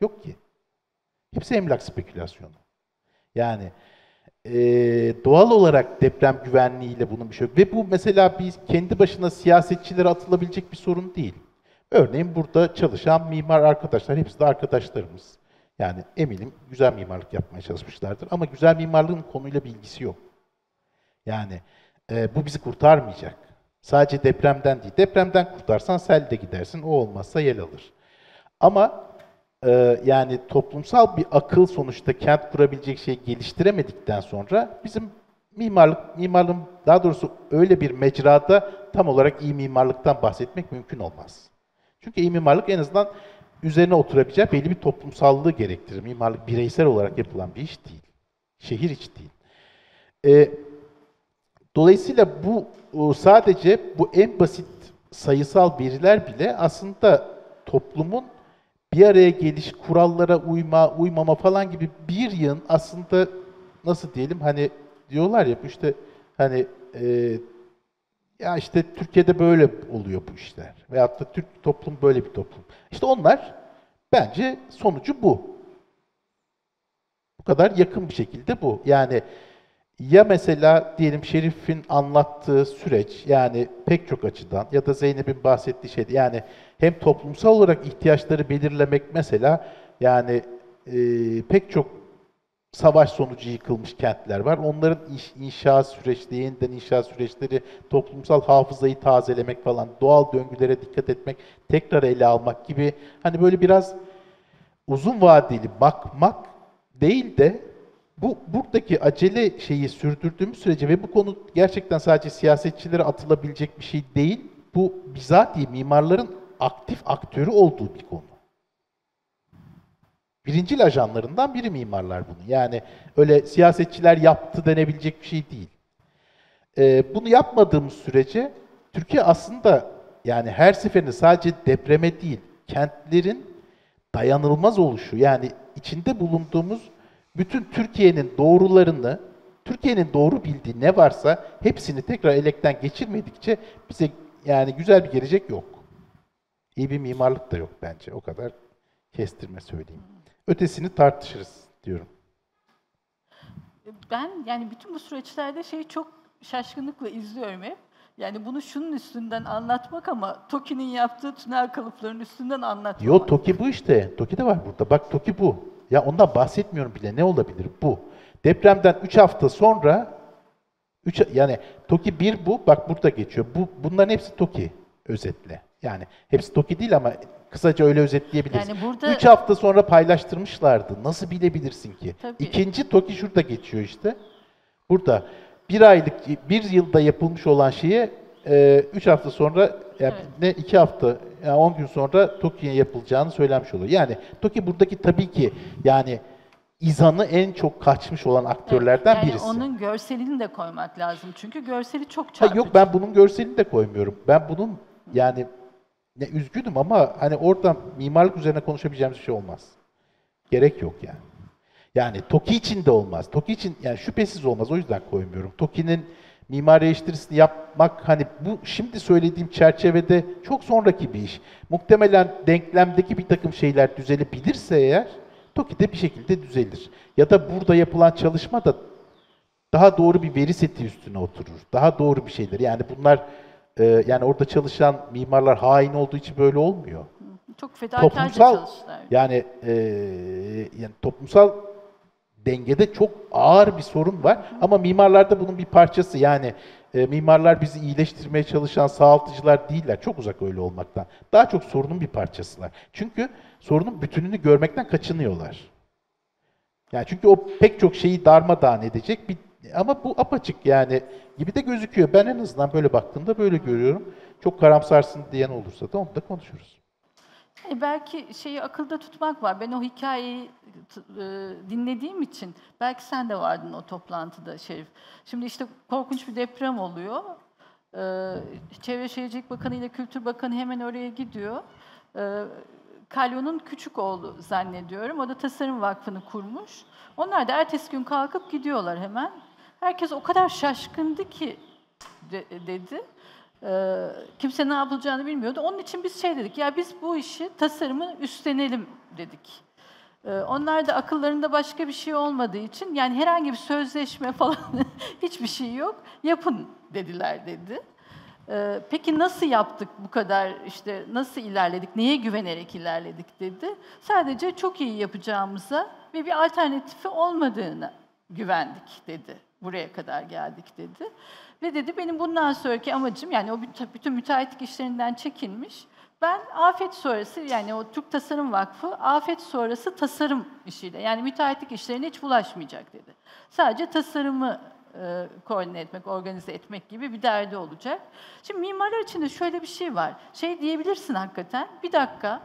Yok ki. Hepsi emlak spekülasyonu. Yani eee, doğal olarak deprem güvenliğiyle bunun bir şey yok. Ve bu mesela biz kendi başına siyasetçilere atılabilecek bir sorun değil. Örneğin burada çalışan mimar arkadaşlar, hepsi de arkadaşlarımız. Yani eminim güzel mimarlık yapmaya çalışmışlardır. Ama güzel mimarlığın konuyla bir ilgisi yok. Yani e, bu bizi kurtarmayacak. Sadece depremden değil. Depremden kurtarsan sel de gidersin. O olmazsa yel alır. Ama e, yani toplumsal bir akıl sonuçta kent kurabilecek şeyi geliştiremedikten sonra bizim mimarlık, mimarlığın daha doğrusu öyle bir mecrada tam olarak iyi mimarlıktan bahsetmek mümkün olmaz. Çünkü iyi mimarlık en azından üzerine oturabileceği belli bir toplumsallığı gerektirir. Mimarlık bireysel olarak yapılan bir iş değil. Şehir içi değil. E, Dolayısıyla bu o, sadece bu en basit sayısal veriler bile aslında toplumun bir araya geliş, kurallara uyma, uymama falan gibi bir yığın aslında nasıl diyelim hani diyorlar ya işte hani e, ya işte Türkiye'de böyle oluyor bu işler. Veyahut da Türk toplum böyle bir toplum. İşte onlar bence sonucu bu. Bu kadar yakın bir şekilde bu. Yani ya mesela diyelim Şerif'in anlattığı süreç yani pek çok açıdan ya da Zeynep'in bahsettiği şey yani hem toplumsal olarak ihtiyaçları belirlemek mesela yani e, pek çok savaş sonucu yıkılmış kentler var. Onların iş, inşa süreçleri, yeniden inşa süreçleri, toplumsal hafızayı tazelemek falan, doğal döngülere dikkat etmek, tekrar ele almak gibi hani böyle biraz uzun vadeli bakmak değil de bu buradaki acele şeyi sürdürdüğümüz sürece ve bu konu gerçekten sadece siyasetçilere atılabilecek bir şey değil. Bu bizatihi mimarların aktif aktörü olduğu bir konu. Birincil ajanlarından biri mimarlar bunu. Yani öyle siyasetçiler yaptı denebilecek bir şey değil. Ee, bunu yapmadığımız sürece Türkiye aslında yani her seferinde sadece depreme değil, kentlerin dayanılmaz oluşu yani içinde bulunduğumuz bütün Türkiye'nin doğrularını, Türkiye'nin doğru bildiği ne varsa hepsini tekrar elekten geçirmedikçe bize yani güzel bir gelecek yok. İyi bir mimarlık da yok bence. O kadar kestirme söyleyeyim. Ötesini tartışırız diyorum. Ben yani bütün bu süreçlerde şeyi çok şaşkınlıkla izliyorum hep. Yani bunu şunun üstünden anlatmak ama TOKİ'nin yaptığı tünel kalıplarının üstünden anlatmak. Yo TOKİ bu işte. TOKİ de var burada. Bak TOKİ bu. Ya ondan bahsetmiyorum bile. Ne olabilir? Bu. Depremden 3 hafta sonra üç, yani TOKİ 1 bu. Bak burada geçiyor. Bu bunların hepsi TOKİ özetle. Yani hepsi TOKİ değil ama kısaca öyle özetleyebiliriz. Yani burada- 3 hafta sonra paylaştırmışlardı. Nasıl bilebilirsin ki? Tabii. İkinci TOKİ şurada geçiyor işte. Burada bir aylık, bir yılda yapılmış olan şeye 3 hafta sonra, yani Evet. ne 2 hafta, yani 10 gün sonra TOKİ'ye yapılacağını söylenmiş oluyor. Yani TOKİ buradaki tabii ki yani izanı en çok kaçmış olan aktörlerden yani birisi. onun görselini de koymak lazım. Çünkü görseli çok Ha, çarpıcı. yok ben bunun görselini de koymuyorum. Ben bunun yani ne üzgünüm ama hani orada mimarlık üzerine konuşabileceğimiz bir şey olmaz. Gerek yok yani. Yani TOKİ için de olmaz. TOKİ için yani şüphesiz olmaz. O yüzden koymuyorum. TOKİ'nin mimari eleştirisini yapmak hani bu şimdi söylediğim çerçevede çok sonraki bir iş. Muhtemelen denklemdeki bir takım şeyler düzelebilirse eğer TOKİ'de bir şekilde düzelir. Ya da burada yapılan çalışma da daha doğru bir veri seti üstüne oturur. Daha doğru bir şeyler. Yani bunlar e, yani orada çalışan mimarlar hain olduğu için böyle olmuyor. Çok fedakarca Toplumsal çalıştılar. yani e, yani toplumsal dengede çok ağır bir sorun var ama mimarlar da bunun bir parçası. Yani e, mimarlar bizi iyileştirmeye çalışan sağaltıcılar değiller. Çok uzak öyle olmaktan. Daha çok sorunun bir parçasılar. Çünkü sorunun bütününü görmekten kaçınıyorlar. Yani çünkü o pek çok şeyi darmadağın edecek bir ama bu apaçık yani gibi de gözüküyor. Ben en azından böyle baktığımda böyle görüyorum. Çok karamsarsın diyen olursa da onu da konuşuruz. E, belki şeyi akılda tutmak var. Ben o hikayeyi e, dinlediğim için belki sen de vardın o toplantıda Şerif. Şimdi işte korkunç bir deprem oluyor. E, Çevre Şehircilik Bakanı ile Kültür Bakanı hemen oraya gidiyor. E, Kalyon'un küçük oğlu zannediyorum. O da Tasarım Vakfı'nı kurmuş. Onlar da ertesi gün kalkıp gidiyorlar hemen. Herkes o kadar şaşkındı ki de- dedi. Ee, kimse ne yapılacağını bilmiyordu. Onun için biz şey dedik, ya biz bu işi, tasarımı üstlenelim dedik. Ee, onlar da akıllarında başka bir şey olmadığı için, yani herhangi bir sözleşme falan hiçbir şey yok, yapın dediler dedi. Ee, peki nasıl yaptık bu kadar, işte nasıl ilerledik, neye güvenerek ilerledik dedi. Sadece çok iyi yapacağımıza ve bir alternatifi olmadığına güvendik dedi. Buraya kadar geldik dedi. Ve dedi benim bundan sonraki amacım yani o bütün- müteahhitlik işlerinden çekilmiş. Ben afet sonrası yani o Türk Tasarım Vakfı afet sonrası tasarım işiyle yani müteahhitlik işlerine hiç bulaşmayacak dedi. Sadece tasarımı e, koordine etmek, organize etmek gibi bir derdi olacak. Şimdi mimarlar için de şöyle bir şey var. Şey diyebilirsin hakikaten, bir dakika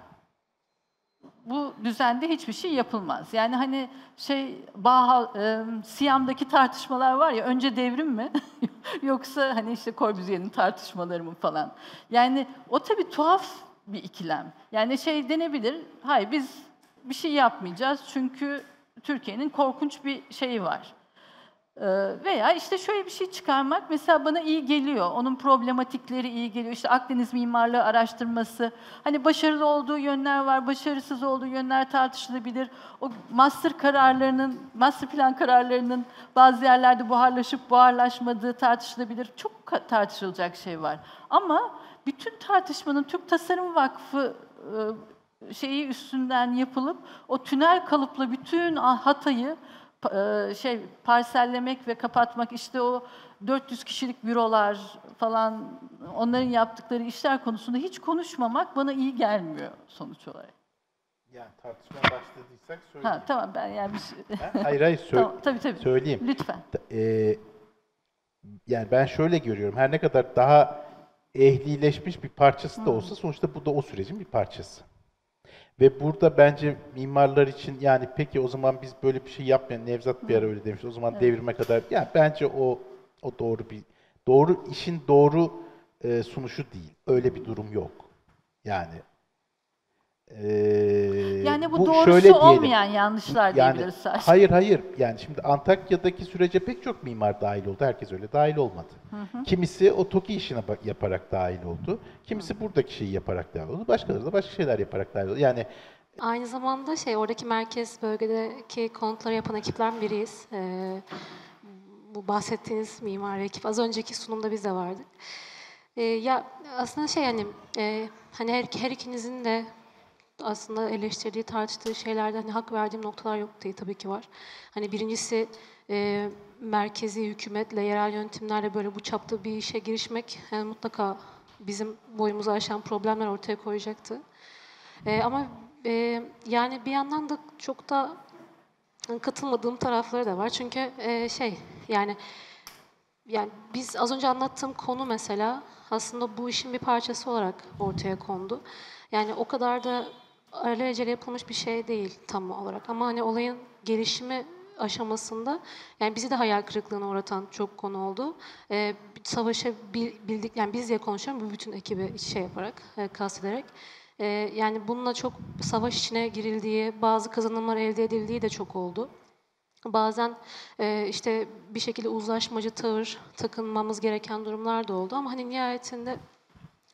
bu düzende hiçbir şey yapılmaz. Yani hani şey Bahal, e, Siyam'daki tartışmalar var ya önce devrim mi yoksa hani işte Corbusier'in tartışmaları mı falan. Yani o tabii tuhaf bir ikilem. Yani şey denebilir. Hayır biz bir şey yapmayacağız çünkü Türkiye'nin korkunç bir şeyi var. Ee, Veya işte şöyle bir şey çıkarmak mesela bana iyi geliyor. Onun problematikleri iyi geliyor. İşte Akdeniz mimarlığı araştırması. Hani başarılı olduğu yönler var, başarısız olduğu yönler tartışılabilir. O master kararlarının, master plan kararlarının bazı yerlerde buharlaşıp buharlaşmadığı tartışılabilir. Çok tartışılacak şey var. Ama bütün tartışmanın Türk Tasarım Vakfı e, şeyi üstünden yapılıp o tünel kalıplı bütün Hatay'ı şey parsellemek ve kapatmak işte o 400 kişilik bürolar falan onların yaptıkları işler konusunda hiç konuşmamak bana iyi gelmiyor sonuç olarak. Yani tartışmaya başladıysak söyleyeyim. Ha tamam ben yani bir şey... Ha, Hayır hayır sö- tamam, tabii tabii. söyleyeyim. Lütfen. Ee, yani ben şöyle görüyorum. Her ne kadar daha ehlileşmiş bir parçası da olsa sonuçta bu da o sürecin bir parçası. Ve burada bence mimarlar için yani peki o zaman biz böyle bir şey yapmayalım. Nevzat bir ara öyle demiş. O zaman devrime kadar yani bence o o doğru bir doğru işin doğru e, sunuşu değil. Öyle bir durum yok. Yani e, Yani bu, şöyle doğrusu diyelim. olmayan yanlışlar diyebiliriz sadece. Hayır hayır. Yani şimdi Antakya'daki sürece pek çok mimar dahil oldu. Herkes öyle dahil olmadı. Kimisi o TOKİ işine bak- yaparak dahil oldu. Kimisi buradaki şeyi yaparak dahil oldu. Başkaları da başka şeyler yaparak dahil oldu. Yani Aynı zamanda şey oradaki merkez bölgedeki konutları yapan ekipler biriyiz. Ee, bu bahsettiğiniz mimari ekip az önceki sunumda biz de vardık. Ee, ya aslında şey hani e, hani her, her ikinizin de aslında eleştirdiği, tartıştığı şeylerde hani hak verdiğim noktalar yok değil tabii ki var. Hani birincisi e, merkezi hükümetle, yerel yönetimlerle böyle bu çapta bir işe girişmek yani mutlaka bizim boyumuzu aşan problemler ortaya koyacaktı. E, ama e, yani bir yandan da çok da katılmadığım tarafları da var. Çünkü e, şey yani yani biz az önce anlattığım konu mesela aslında bu işin bir parçası olarak ortaya kondu. Yani o kadar da alelacele yapılmış bir şey değil tam olarak. Ama hani olayın gelişimi aşamasında yani bizi de hayal kırıklığına uğratan çok konu oldu. Ee, savaşa bil- bildik yani biz diye konuşuyorum bu bütün ekibi şey yaparak e, kastederek. Ee, yani bununla çok savaş içine girildiği, bazı kazanımlar elde edildiği de çok oldu. Bazen e, işte bir şekilde uzlaşmacı tavır takınmamız gereken durumlar da oldu ama hani nihayetinde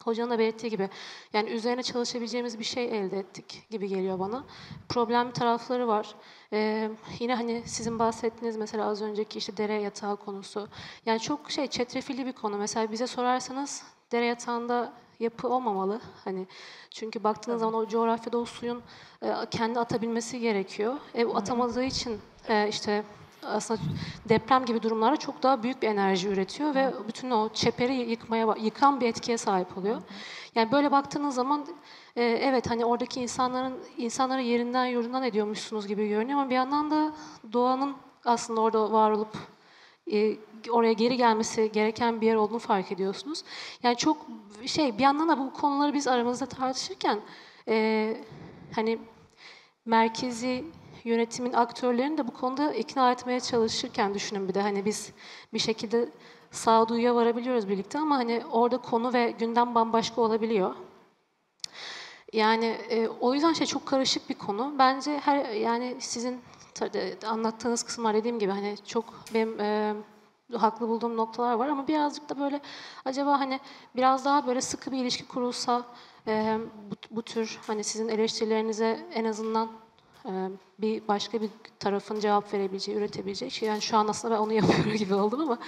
hocanın da belirttiği gibi yani üzerine çalışabileceğimiz bir şey elde ettik gibi geliyor bana. Problem tarafları var. E, yine hani sizin bahsettiğiniz mesela az önceki işte dere yatağı konusu. Yani çok şey çetrefilli bir konu. Mesela bize sorarsanız dere yatağında yapı olmamalı. Hani çünkü baktığınız zaman o coğrafyada o suyun e, kendi atabilmesi gerekiyor. E, atamadığı için e, işte aslında deprem gibi durumlarda çok daha büyük bir enerji üretiyor ve bütün o çeperi yıkmaya yıkan bir etkiye sahip oluyor. Yani böyle baktığınız zaman e, evet hani oradaki insanların insanları yerinden yurdundan ediyormuşsunuz gibi görünüyor ama bir yandan da doğanın aslında orada var olup e, oraya geri gelmesi gereken bir yer olduğunu fark ediyorsunuz. Yani çok şey bir yandan da bu konuları biz aramızda tartışırken e, hani merkezi yönetimin aktörlerini de bu konuda ikna etmeye çalışırken düşünün bir de hani biz bir şekilde sağduyuya varabiliyoruz birlikte ama hani orada konu ve gündem bambaşka olabiliyor. Yani e, o yüzden şey çok karışık bir konu. Bence her yani sizin anlattığınız kısımlar dediğim gibi hani çok benim e, haklı bulduğum noktalar var ama birazcık da böyle acaba hani biraz daha böyle sıkı bir ilişki kurulsa e, bu, bu tür hani sizin eleştirilerinize en azından bir başka bir tarafın cevap verebileceği, üretebileceği şey. Yani şu an aslında ben onu yapıyor gibi oldum ama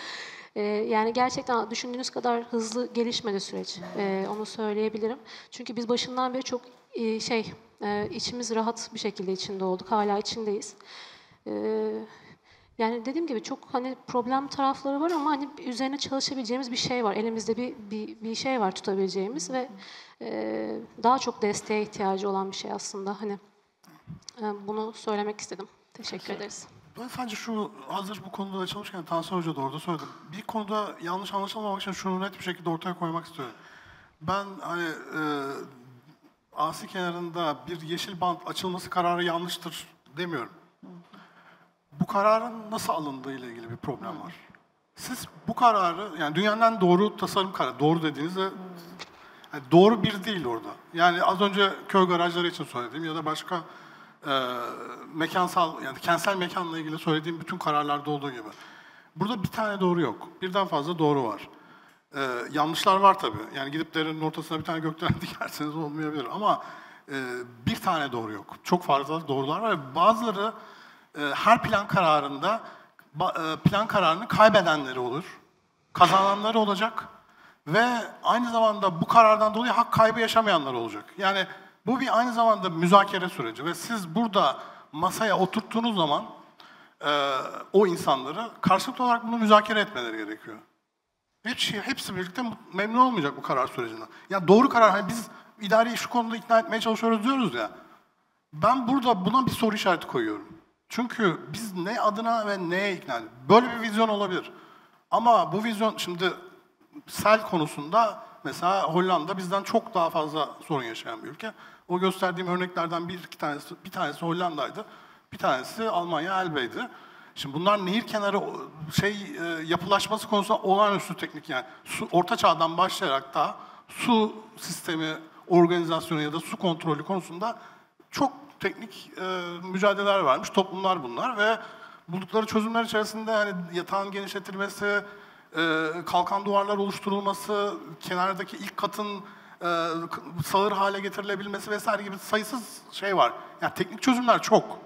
yani gerçekten düşündüğünüz kadar hızlı gelişmedi süreç. Onu söyleyebilirim. Çünkü biz başından beri çok şey içimiz rahat bir şekilde içinde olduk. Hala içindeyiz. Yani dediğim gibi çok hani problem tarafları var ama hani üzerine çalışabileceğimiz bir şey var. Elimizde bir bir, bir şey var tutabileceğimiz ve e, daha çok desteğe ihtiyacı olan bir şey aslında. Hani bunu söylemek istedim. Teşekkür ederiz. Ben sadece şu hazır bu konuda çalışırken Tansu Hoca da orada söyledi. Bir konuda yanlış anlaşılmamak için şunu net bir şekilde ortaya koymak istiyorum. Ben hani e, asi kenarında bir yeşil bant açılması kararı yanlıştır demiyorum. Bu kararın nasıl alındığı ile ilgili bir problem var. Siz bu kararı, yani dünyanın doğru tasarım kararı, doğru dediğinizde yani doğru bir değil orada. Yani az önce köy garajları için söylediğim ya da başka mekansal, yani kentsel mekanla ilgili söylediğim bütün kararlarda olduğu gibi. Burada bir tane doğru yok. Birden fazla doğru var. E, yanlışlar var tabii. Yani gidip derenin ortasına bir tane gökdelen dikerseniz olmayabilir. Ama e, bir tane doğru yok. Çok fazla doğrular var. Bazıları e, her plan kararında e, plan kararını kaybedenleri olur. Kazananları olacak. Ve aynı zamanda bu karardan dolayı hak kaybı yaşamayanlar olacak. Yani bu bir aynı zamanda müzakere süreci ve siz burada masaya oturttuğunuz zaman e, o insanları karşılıklı olarak bunu müzakere etmeleri gerekiyor. Hepsi, hepsi birlikte memnun olmayacak bu karar sürecinden. Ya doğru karar, hani biz idareyi şu konuda ikna etmeye çalışıyoruz diyoruz ya. Ben burada buna bir soru işareti koyuyorum. Çünkü biz ne adına ve neye ikna ediyoruz? Böyle bir vizyon olabilir. Ama bu vizyon şimdi sel konusunda mesela Hollanda bizden çok daha fazla sorun yaşayan bir ülke. O gösterdiğim örneklerden bir iki tanesi bir tanesi Hollanda'ydı. Bir tanesi Almanya Elbey'di. Şimdi bunlar nehir kenarı şey e, yapılaşması konusunda olağanüstü teknik yani. Su, orta çağdan başlayarak da su sistemi organizasyonu ya da su kontrolü konusunda çok teknik e, mücadeleler varmış. Toplumlar bunlar ve buldukları çözümler içerisinde hani yatağın genişletilmesi, e, kalkan duvarlar oluşturulması, kenardaki ilk katın sağır hale getirilebilmesi vesaire gibi sayısız şey var. Yani teknik çözümler çok.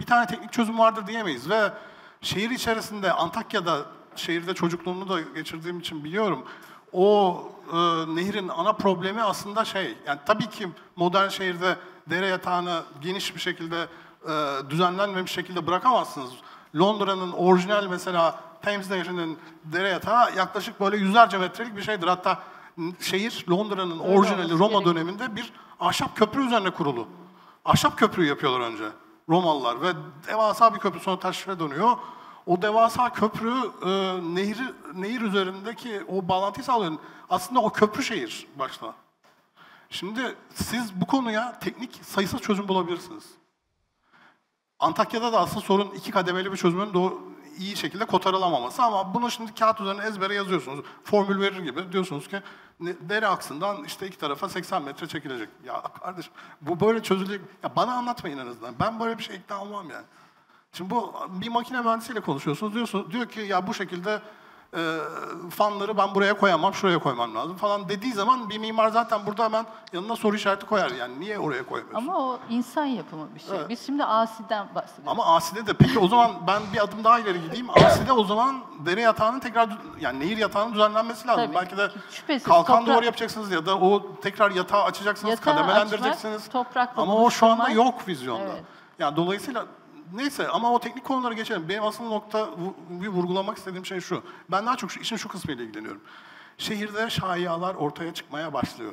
Bir tane teknik çözüm vardır diyemeyiz ve şehir içerisinde Antakya'da şehirde çocukluğumu da geçirdiğim için biliyorum. O e, nehrin ana problemi aslında şey, yani tabii ki modern şehirde dere yatağını geniş bir şekilde e, düzenlenmemiş şekilde bırakamazsınız. Londra'nın orijinal mesela Thames Nehri'nin dere yatağı yaklaşık böyle yüzlerce metrelik bir şeydir. Hatta şehir Londra'nın orijinali Roma döneminde bir ahşap köprü üzerine kurulu. Ahşap köprüyü yapıyorlar önce Romalılar ve devasa bir köprü sonra taşra dönüyor. O devasa köprü e, nehir, nehir üzerindeki o bağlantıyı sağlıyor. Aslında o köprü şehir başta. Şimdi siz bu konuya teknik sayısız çözüm bulabilirsiniz. Antakya'da da aslında sorun iki kademeli bir çözümün doğru, iyi şekilde kotarılamaması ama bunu şimdi kağıt üzerine ezbere yazıyorsunuz. Formül verir gibi diyorsunuz ki dere aksından işte iki tarafa 80 metre çekilecek. Ya kardeşim bu böyle çözülecek. Ya bana anlatmayın en azından. Ben böyle bir şey ikna olmam yani. Şimdi bu bir makine mühendisiyle konuşuyorsunuz. Diyorsun, diyor ki ya bu şekilde e, fanları ben buraya koyamam, şuraya koymam lazım falan dediği zaman bir mimar zaten burada hemen yanına soru işareti koyar. Yani niye oraya koymuyorsun? Ama o insan yapımı bir şey. Evet. Biz şimdi asiden bahsediyoruz. Ama Asi'de de peki o zaman ben bir adım daha ileri gideyim. Asi'de o zaman dere yatağının tekrar yani nehir yatağının düzenlenmesi lazım. Tabii, Belki de şüphesiz. kalkan Toprak- duvarı yapacaksınız ya da o tekrar yatağı açacaksınız, Yatağı kademelendireceksiniz. açmak, Ama o şu anda yok vizyonda. Evet. Yani dolayısıyla neyse ama o teknik konulara geçelim. Benim asıl nokta bir vurgulamak istediğim şey şu. Ben daha çok şu, işin şu kısmıyla ilgileniyorum. Şehirde şayialar ortaya çıkmaya başlıyor.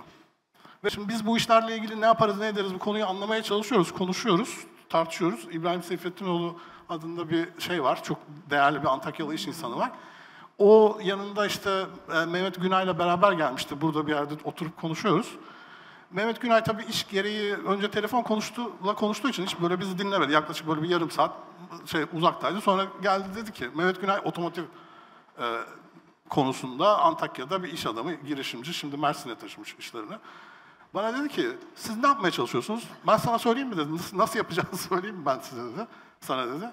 Ve şimdi biz bu işlerle ilgili ne yaparız, ne ederiz bu konuyu anlamaya çalışıyoruz, konuşuyoruz. tartışıyoruz. İbrahim Seyfettinoğlu adında bir şey var. Çok değerli bir Antakyalı iş insanı var. O yanında işte e, Mehmet Günay'la beraber gelmişti. Burada bir yerde oturup konuşuyoruz. Mehmet Günay tabii iş gereği önce telefon konuştuğla konuştuğu için hiç böyle bizi dinlemedi. Yaklaşık böyle bir yarım saat şey uzaktaydı. Sonra geldi dedi ki Mehmet Günay otomotiv e, konusunda Antakya'da bir iş adamı, girişimci. Şimdi Mersin'e taşımış işlerini. Bana dedi ki siz ne yapmaya çalışıyorsunuz? Ben sana söyleyeyim mi dedi. Nasıl, nasıl yapacağınızı söyleyeyim mi ben size dedi. Sana dedi.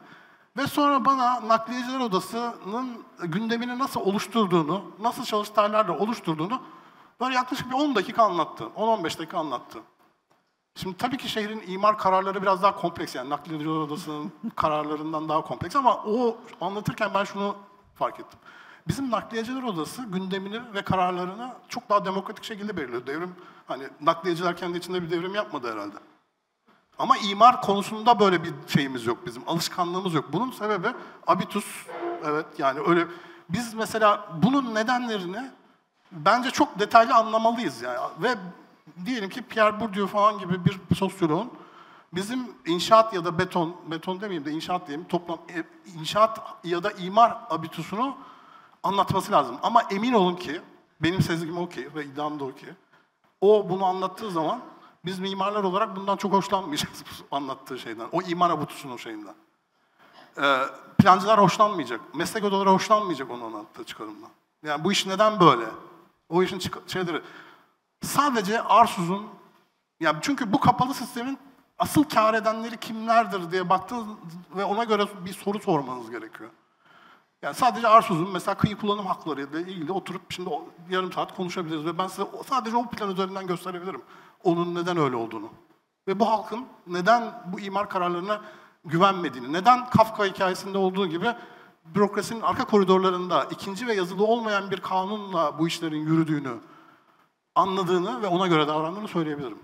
Ve sonra bana Nakliyeciler Odası'nın gündemini nasıl oluşturduğunu, nasıl çalıştaylarla oluşturduğunu böyle yaklaşık bir 10 dakika anlattı. 10-15 dakika anlattı. Şimdi tabii ki şehrin imar kararları biraz daha kompleks yani Nakliyeciler Odası'nın kararlarından daha kompleks ama o anlatırken ben şunu fark ettim. Bizim Nakliyeciler Odası gündemini ve kararlarını çok daha demokratik şekilde belirliyor. Devrim, hani nakliyeciler kendi içinde bir devrim yapmadı herhalde. Ama imar konusunda böyle bir şeyimiz yok bizim, alışkanlığımız yok. Bunun sebebi abitus, evet yani öyle. Biz mesela bunun nedenlerini bence çok detaylı anlamalıyız yani. Ve diyelim ki Pierre Bourdieu falan gibi bir sosyoloğun bizim inşaat ya da beton, beton demeyeyim de inşaat diyeyim, toplam e, inşaat ya da imar abitusunu anlatması lazım. Ama emin olun ki, benim sezgim o ki ve iddiam da o ki, o bunu anlattığı zaman biz mimarlar olarak bundan çok hoşlanmayacağız anlattığı şeyden. O imar abutusunun şeyinden. Ee, plancılar hoşlanmayacak. Meslek odaları hoşlanmayacak onu anlattığı çıkarımdan. Yani bu iş neden böyle? O işin şeyleri. Sadece Arsuz'un, yani çünkü bu kapalı sistemin asıl kar edenleri kimlerdir diye baktığınız ve ona göre bir soru sormanız gerekiyor. Yani sadece Arsuz'un mesela kıyı kullanım hakları ile ilgili oturup şimdi yarım saat konuşabiliriz ve ben size sadece o plan üzerinden gösterebilirim onun neden öyle olduğunu. Ve bu halkın neden bu imar kararlarına güvenmediğini, neden Kafka hikayesinde olduğu gibi bürokrasinin arka koridorlarında ikinci ve yazılı olmayan bir kanunla bu işlerin yürüdüğünü anladığını ve ona göre davrandığını söyleyebilirim.